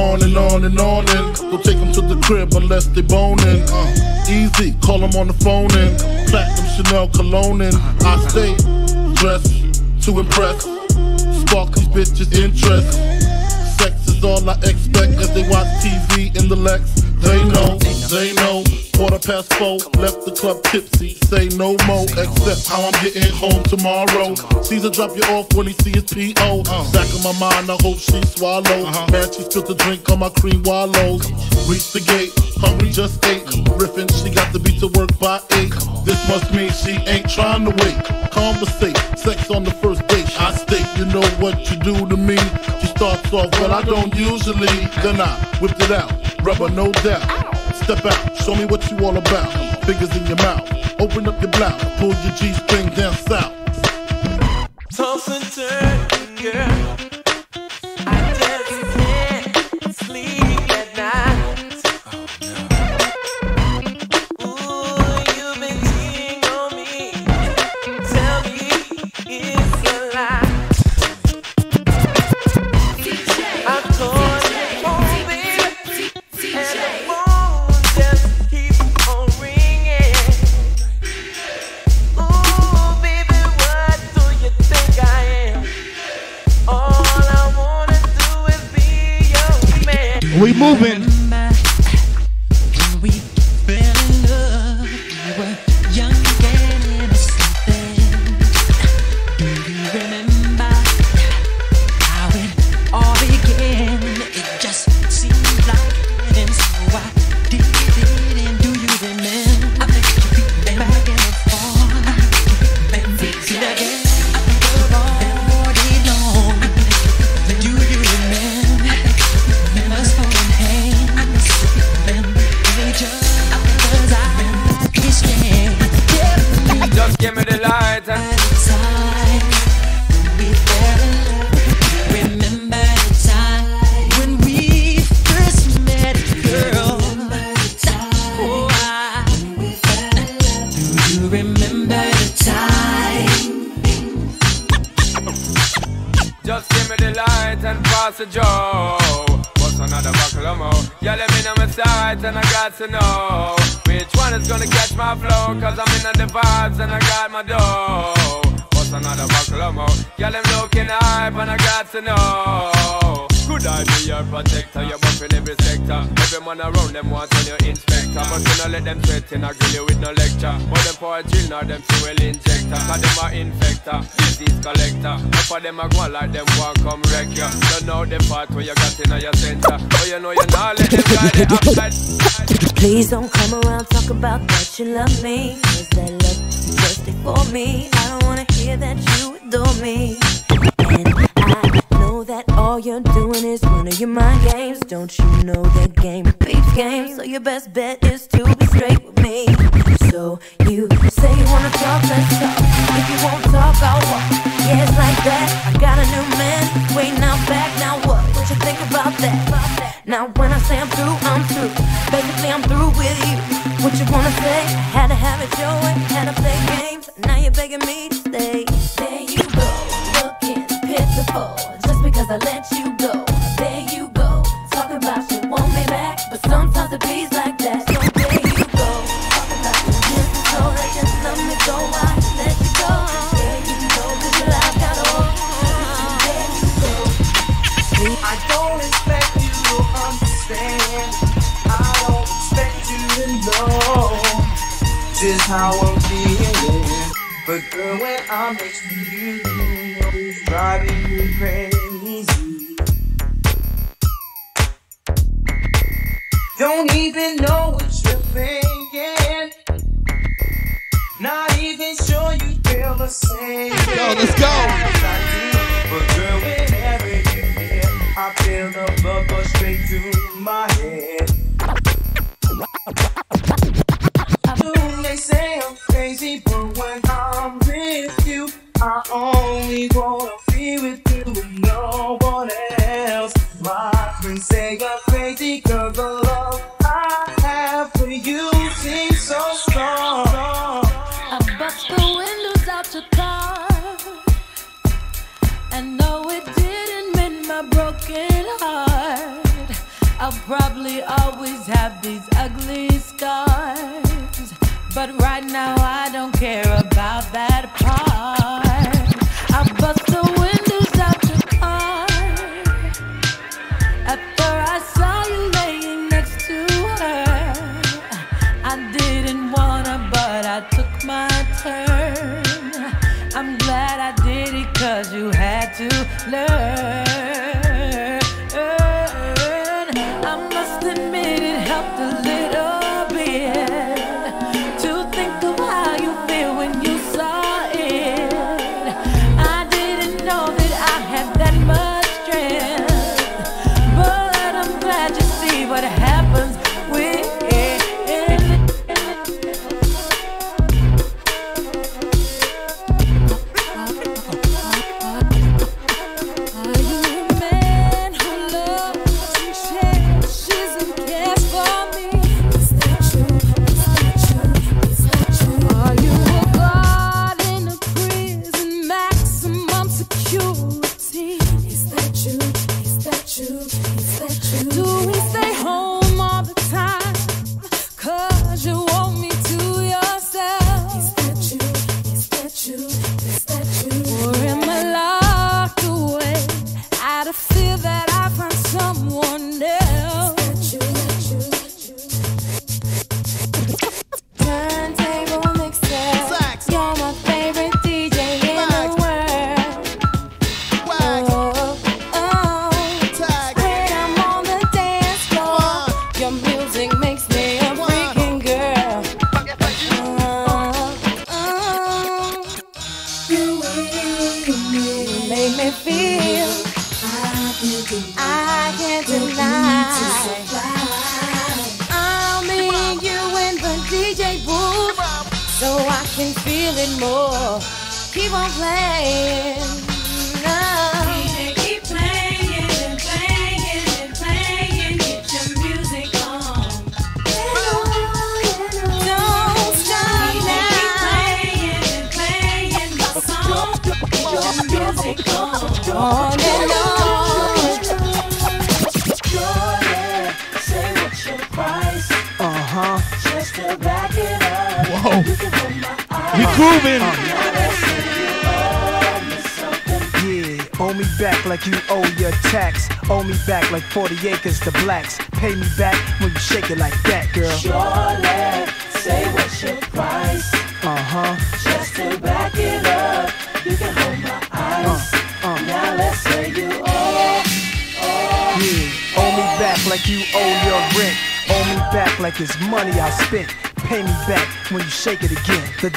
on and on and on and don't take them to the crib unless they boning. Uh, easy, call them on the phone and platinum Chanel cologne and I stay dressed to impress, spark these bitches' interest. Sex is all I expect as they watch TV in the Lex. They know, they know. Quarter past four, left the club tipsy. Say no more, except how I'm getting home tomorrow. Caesar drop you off when he see his P.O. Back of my mind, I hope she swallow. Uh-huh. Man, she spilled the drink on my cream wallows. Reach the gate, hungry just ate. Riffin', she got to be to work by eight. This must mean she ain't trying to wait. Conversate, sex on the first date. I state, you know what you do to me. She starts off, but I don't usually. Then I whip it out, rubber no doubt. Step out, show me what you all about. Fingers in your mouth, open up your blouse, pull your G-string down south. Toss and turn, girl. But right now, I don't care about that part.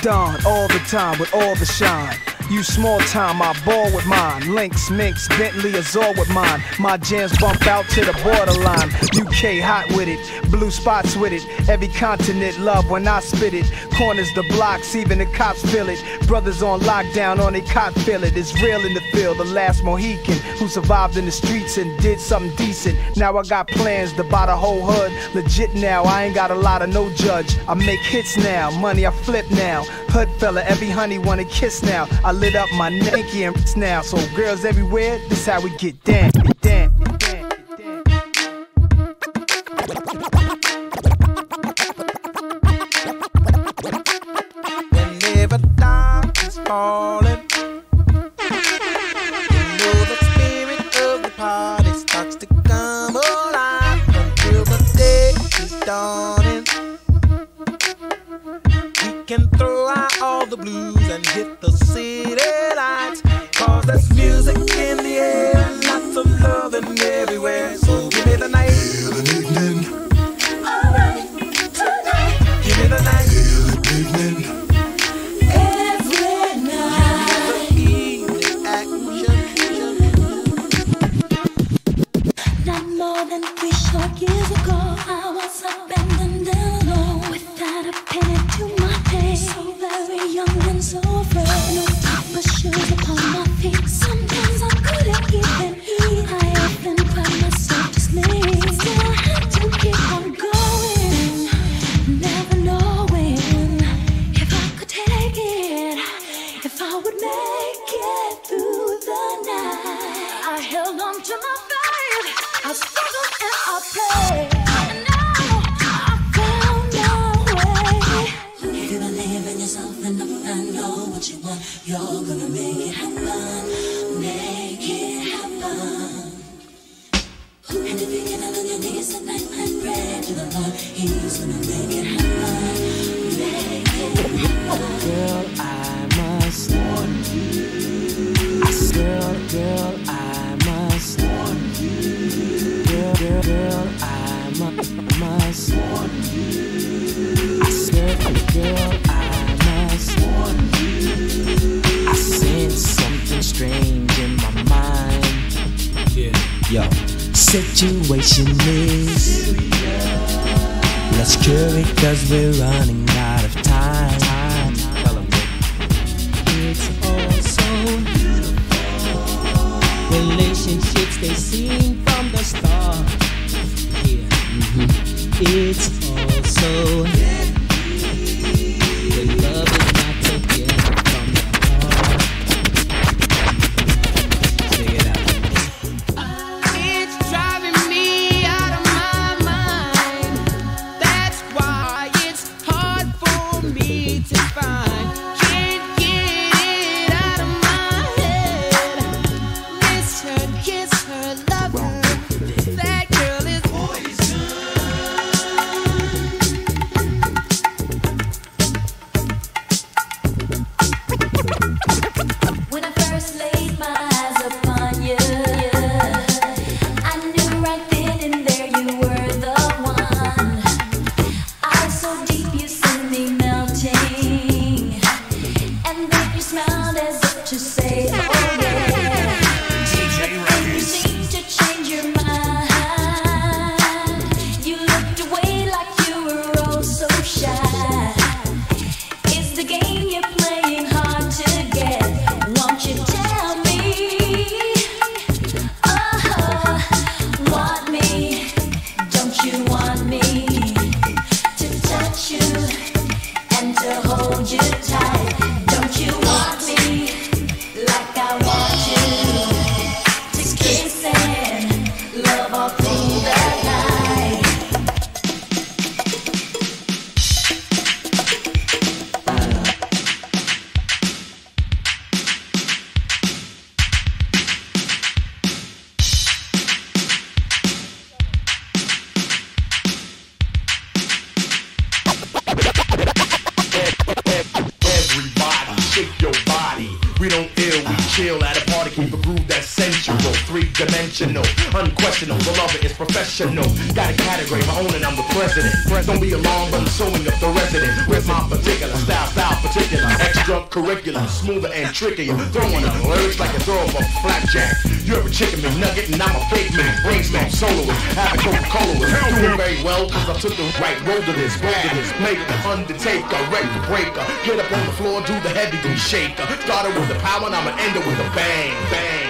Don all the time with all the shine. You small time, I ball with mine. Links, minks, Bentley is all with mine. My jams bump out to the borderline. Hot with it, blue spots with it. Every continent love when I spit it. Corners the blocks, even the cops feel it. Brothers on lockdown on a cot feel it. It's real in the field. The last Mohican who survived in the streets and did something decent. Now I got plans to buy the whole hood. Legit now, I ain't got a lot of no judge. I make hits now, money I flip now. Hood fella, every honey wanna kiss now. I lit up my Nike and now. So girls everywhere, this how we get down. it is professional. Got a category, my own and I'm the president. Don't be alarmed, but I'm showing up the resident. With my particular style, style particular. Extra curriculum, smoother and trickier. Throwing up lyrics like a throw of a flapjack. You're a chicken McNugget and I'm a fake man. Brainstorm soloist, having Coca-Cola with. Doing very well, cause I took the right road to this. Grab this, make the undertaker, wreck breaker. Get up on the floor, do the heavy shaker. Started with the power, and I'ma end it with a bang, bang.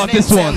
fuck this one.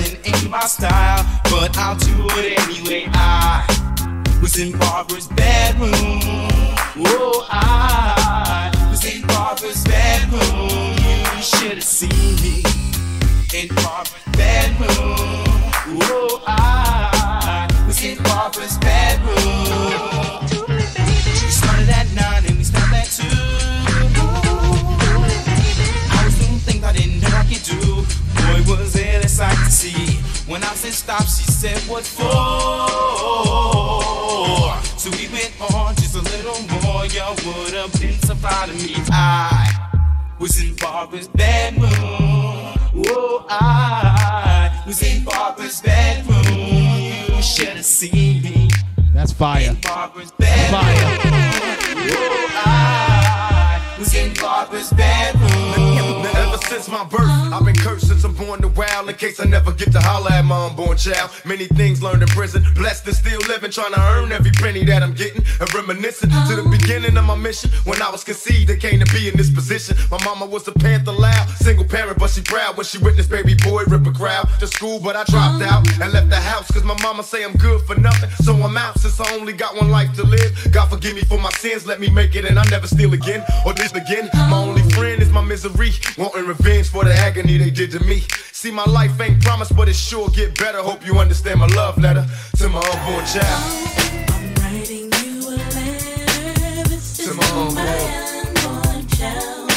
When I said stop, she said what for? So we went on just a little more. Y'all would have been so of me. I was in Barbara's bedroom. Whoa, I was in Barbara's bedroom. You should have seen me. That's fire. Fire. Oh, was in Barbara's bedroom. Ever since my birth, I've been cursed since I'm born to wild. In case I never get to holler at my unborn child. Many things learned in prison, blessed and still living, trying to earn every penny that I'm getting. And reminiscing to the beginning of my mission when I was conceived, I came to be in this position. My mama was a panther loud, single parent, but she proud when she witnessed baby boy rip a crowd to school. But I dropped out and left the house because my mama say I'm good for nothing. So I'm out since I only got one life to live. God forgive me for my sins, let me make it, and I never steal again or again. My only friend is my misery, wanting revenge for the agony they did to me. See, my life ain't promised, but it sure get better. Hope you understand my love letter to my unborn child. To my unborn, to my unborn child.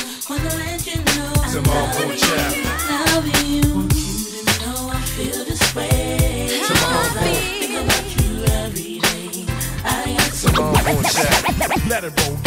To my unborn child. Let it roll, get bold. I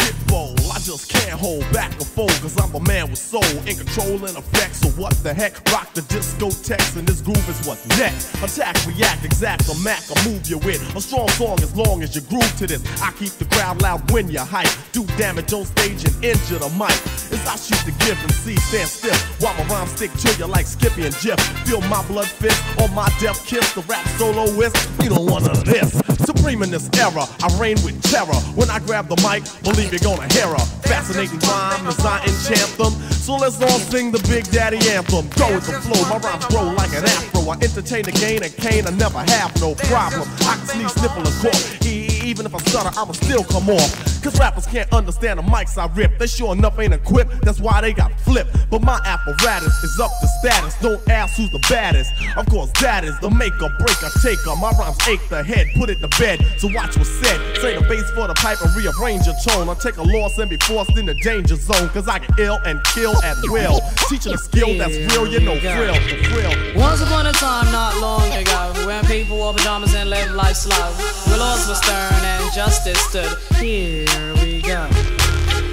just can't hold back or fold, cause I'm a man with soul in control and effect. So what the heck? Rock the discotheques, and this groove is what's next. Attack, react, exact, a mac, I move you with a strong song as long as you groove to this. I keep the crowd loud when you hype. Do damage on stage and injure the mic. As I shoot the gift and see stand stiff while my rhymes stick to you like Skippy and Jif. Feel my blood fist on my death kiss. The rap soloist, you don't want none of this. Supreme in this era, I reign with terror. When I grab the mic, believe you're gonna hear her. Fascinating rhyme as I enchant them. So let's all sing the Big Daddy anthem. Go with the flow, my rhymes grow like an afro. I entertain the gain and cane, I never have no problem. I can sneeze, sniffle, and cough. Even if I stutter, I'ma still come off. Cause rappers can't understand the mics I rip. They sure enough ain't equipped, that's why they got flipped. But my apparatus is up to status. Don't ask who's the baddest. Of course, that is the make or break or taker. My rhymes ache the head, put it to bed. So watch what's said. Say the bass for the pipe and rearrange your tone. I take a loss and be forced in the danger zone. Cause I get ill and kill at will. Teaching a skill that's real, you know, thrill, thrill. Once upon a time, not long ago, when people wore pajamas and lived life slow, the laws were stern and justice stood. Here we go.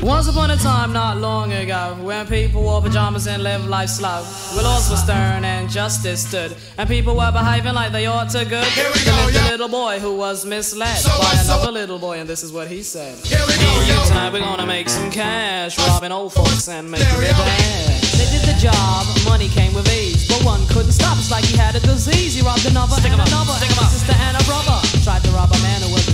Once upon a time, not long ago, when people wore pajamas and lived life slow, the laws were stern and justice stood, and people were behaving like they ought to good. Here we go, the little boy who was misled by another little boy, and this is what he said. Here we go, yo. Tonight we're gonna make some cash, robbing old folks and making it bad. They did the job, money came with ease, but one couldn't stop. It's like he had a disease. He robbed another and another, and a sister and a brother. Tried to rob a man who was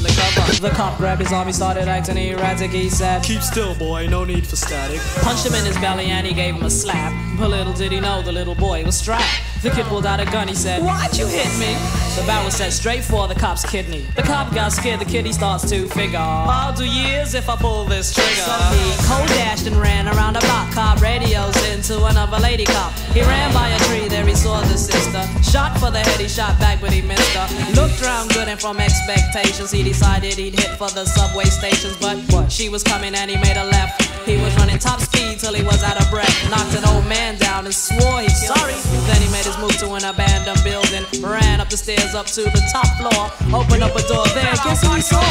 undercover. The cop grabbed his arm, he started acting erratic. He said, Keep still, boy, no need for static. Punched him in his belly and he gave him a slap. But little did he know the little boy was strapped. The kid pulled out a gun, he said, Why'd you hit me? The bat was set straight for the cop's kidney. The cop got scared, the kid he starts to figure. I'll do years if I pull this trigger. So he cold dashed and ran around the block. Cop radios into another lady cop. He ran by a tree, there he saw the sister. Shot for the head, he shot back, but he missed her. Looked around good and from expectations, he decided he'd hit for the subway stations. But what? She was coming and he made a left. He was running top speed till he was out of breath. Knocked an old man down and swore he's sorry. Then he made his move to an abandoned building. Ran up the stairs up to the top floor. Opened up a door there. Guess who he saw?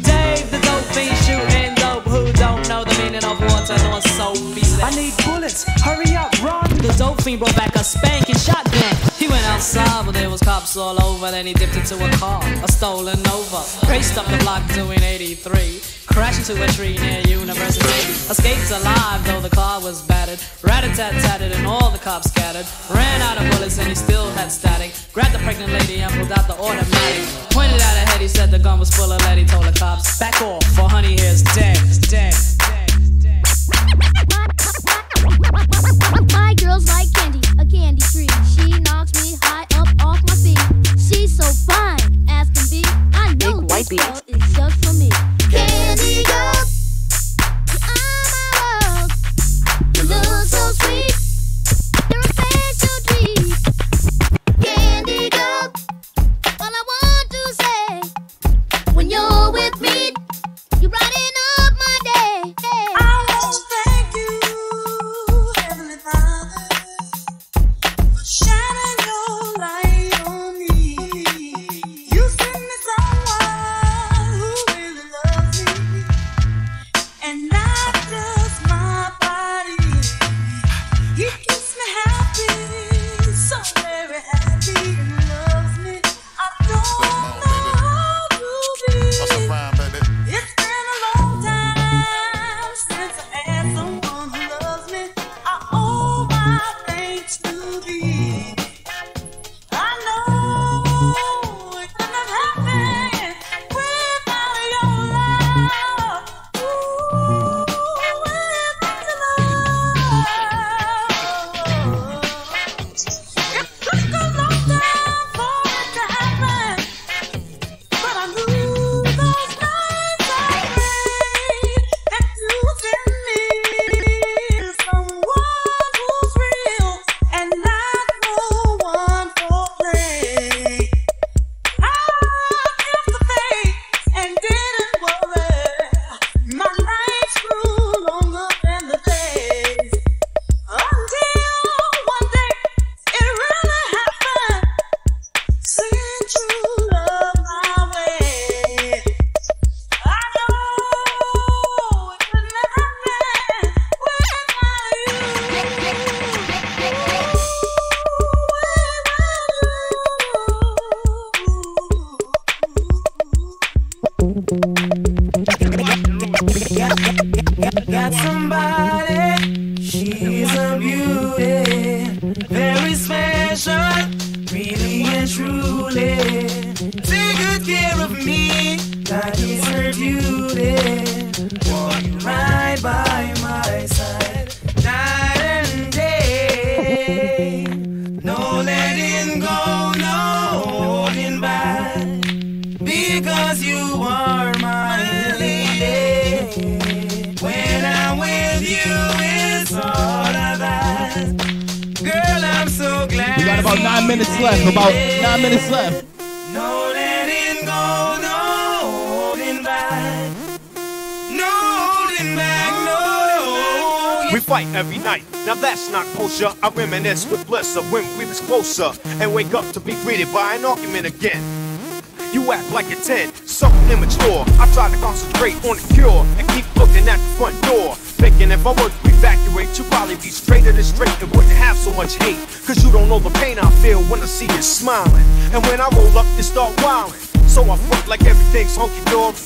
Dave, the dope fiend shooting dope. Who don't know the meaning of water nor soap? He said, I need bullets. Hurry up, run. The dope fiend brought back a spanking shotgun. He went outside, but there was cops all over. Then he dipped into a car, a stolen Nova. Raced up the block doing 83. Crashed into a tree near University. Escaped alive, though the car was battered. Rat-a-tat-tatted and all the cops scattered. Ran out of bullets and he still had static. Grabbed the pregnant lady and pulled out the automatic. Pointed at her head, he said the gun was full of lead. He told the cops, back off, for honey here's dead, dead. My girl's like candy, a candy tree. She knocks me high up off my feet. She's so fine as can be. I know this girl is just for me. Candy girl, you are my world. You look so sweet. So when we was closer and wake up to be greeted by an argument again. You act like a 10, something immature. I try to concentrate on the cure and keep looking at the front door. Thinking if I were to evacuate, you'd probably be straighter than straight and wouldn't have so much hate. Cause you don't know the pain I feel when I see you smiling. And when I roll up, you start wilding, So I fuck like everything's hunky dory.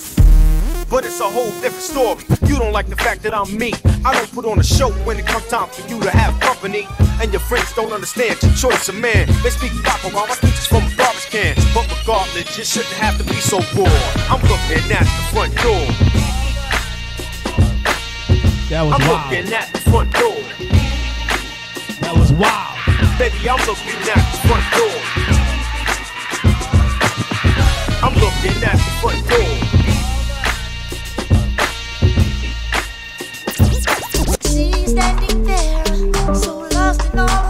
But it's a whole different story. You don't like the fact that I'm me. I don't put on a show when it comes time for you to have company and your friends don't understand your choice of man. They speak proper while my speech is from a garbage can. But regardless, you shouldn't have to be so bored. I'm looking at the front door. That was I'm wild. looking at the front door. That was wild. Baby, I'm looking at the front door. I'm looking at the front door. standing no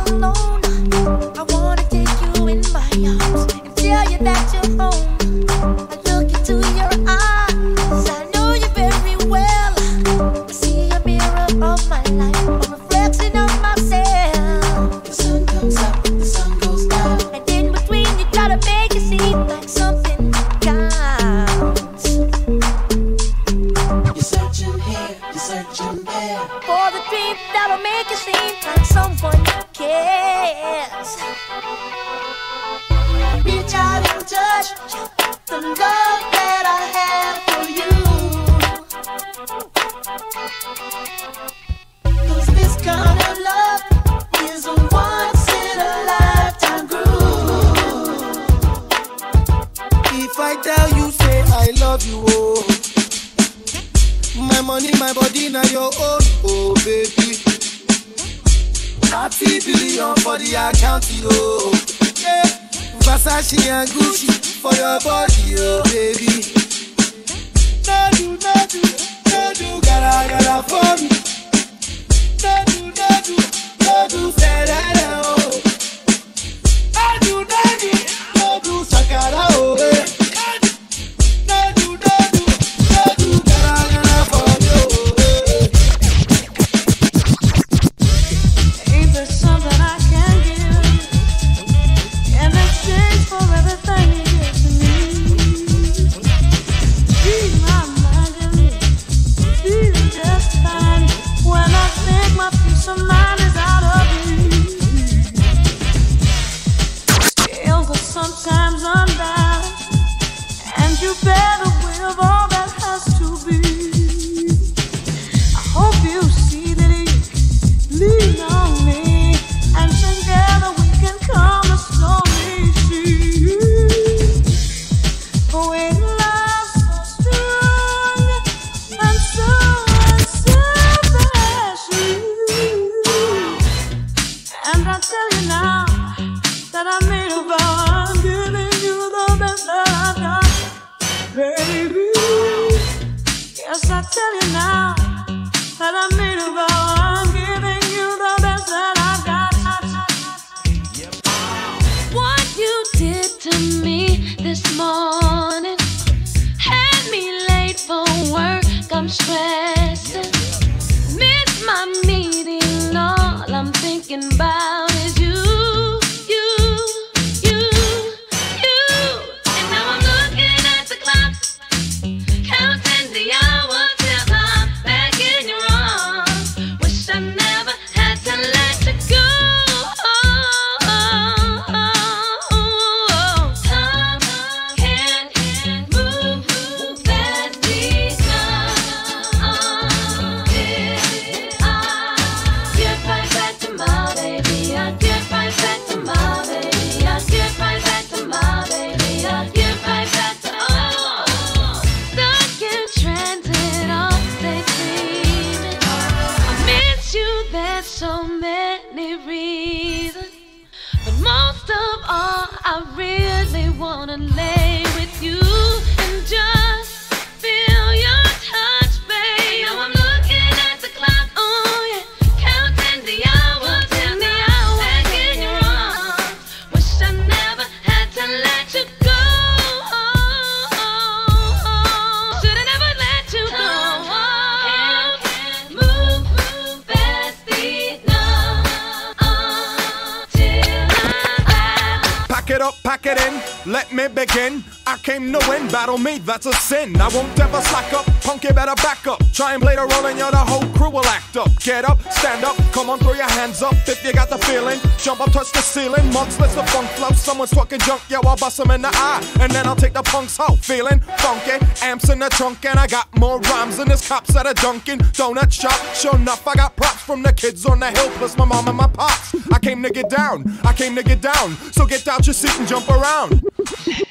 let me begin. I came to win, battle me, that's a sin. I won't ever slack up, punk, you better back up. Try and play the role and you're the whole crew will act up. Get up, stand up, come on, throw your hands up if you got the feeling. Jump up, touch the ceiling, monks, let's the funk flow. Someone's talking junk, yo, I'll bust them in the eye. And then I'll take the punk's out. feeling funky, amps in the trunk, and I got more rhymes than this cops at a Dunkin' Donut shop. Sure enough, I got props from the kids on the hill, plus my mom and my pops. I came to get down, I came to get down, so get out your seat and jump around.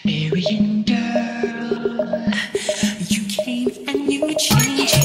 Siberian 一起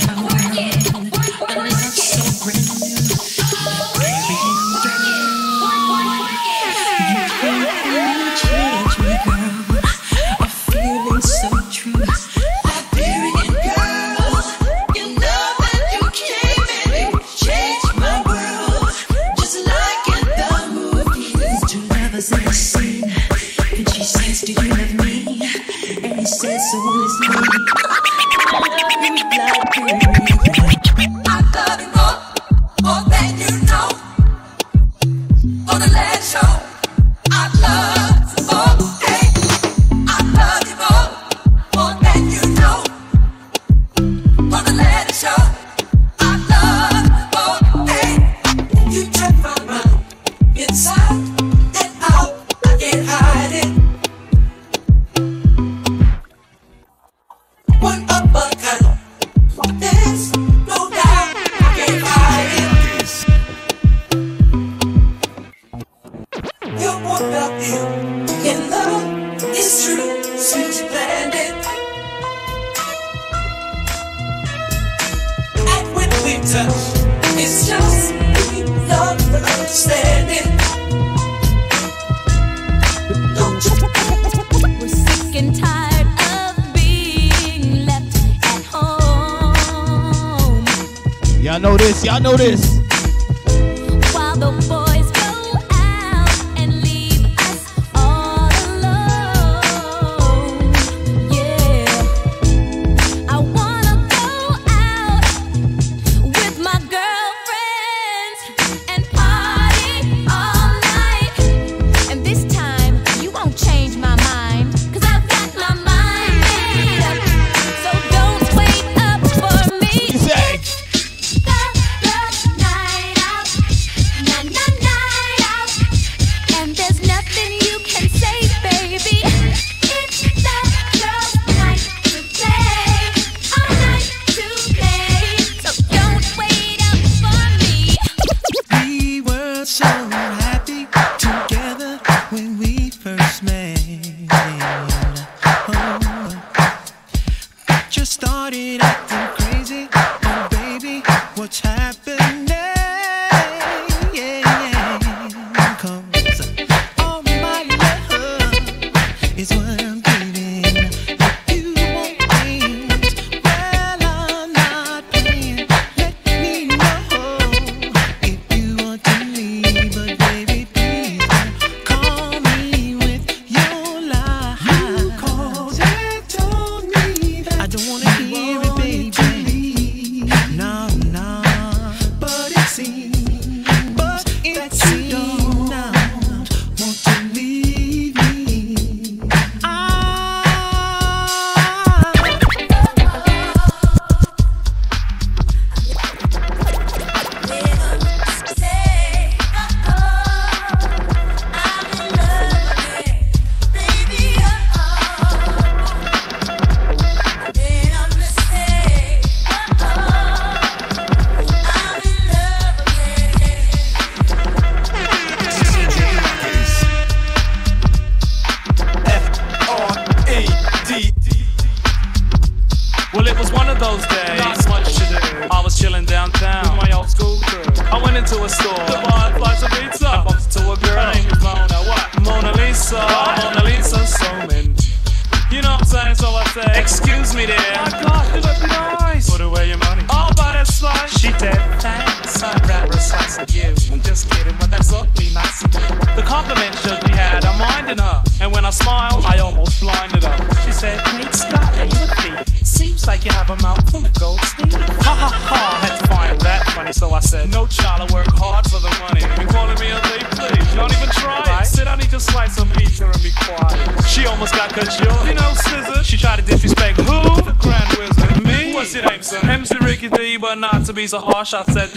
to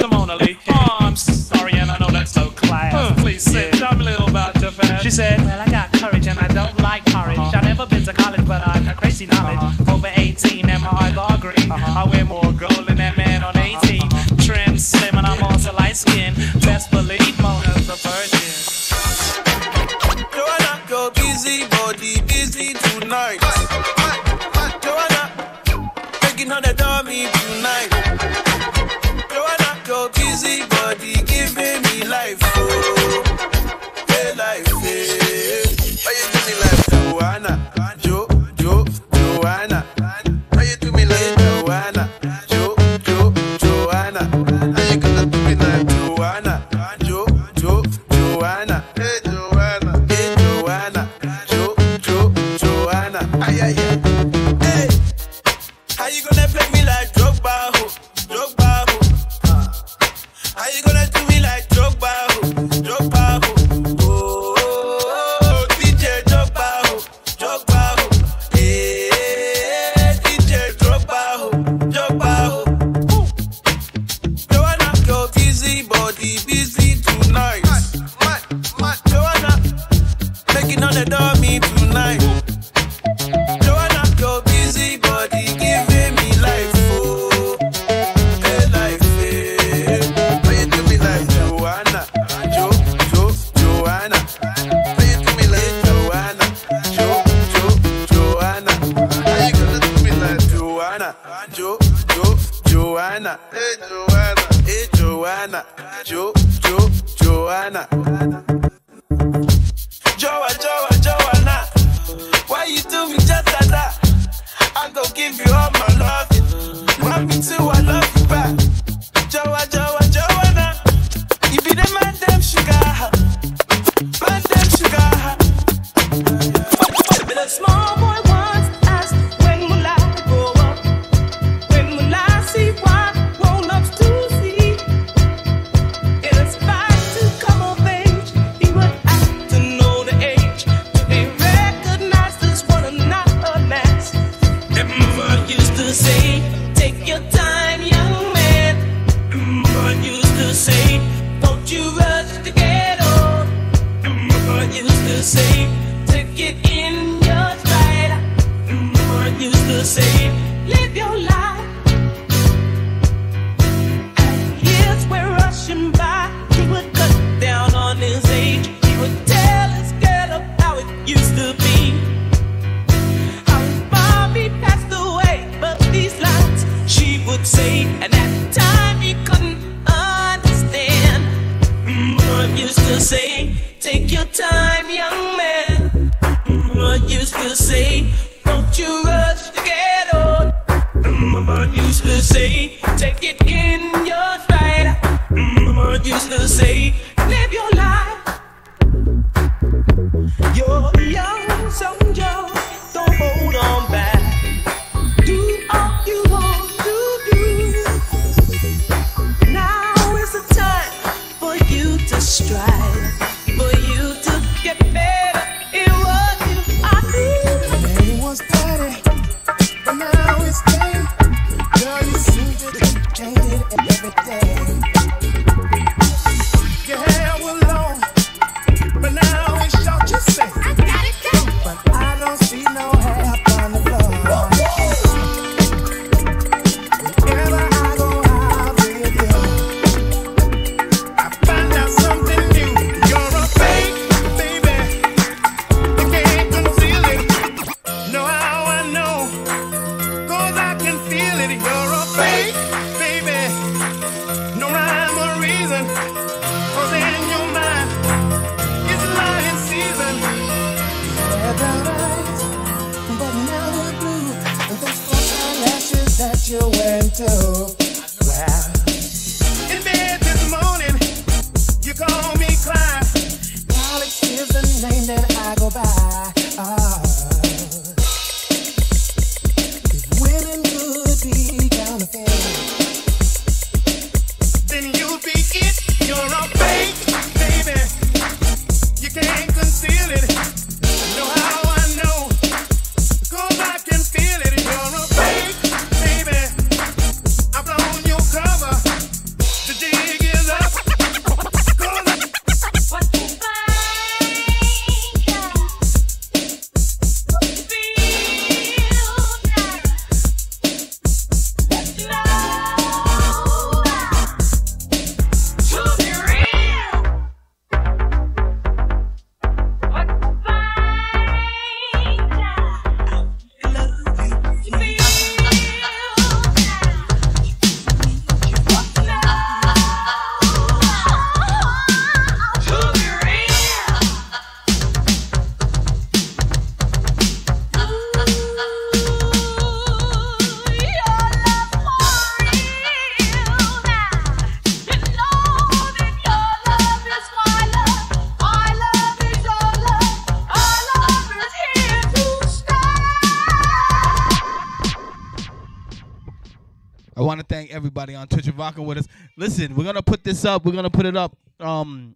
this up. We're gonna put it up um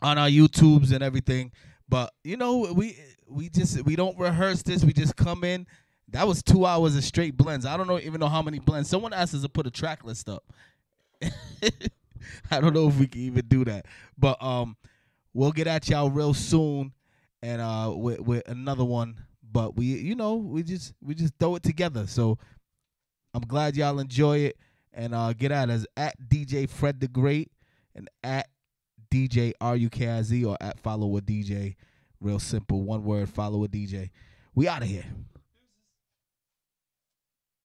on our YouTubes and everything. But you know, we we just we don't rehearse this. We just come in. That was two hours of straight blends. I don't know even know how many blends. Someone asked us to put a track list up. I don't know if we can even do that. But um we'll get at y'all real soon and uh with, with another one. But we you know, we just we just throw it together. So I'm glad y'all enjoy it and uh, get at us at DJ Fred the Great and at DJ RUKIZ or at follow a DJ. Real simple, one word, follow a DJ. We out of here.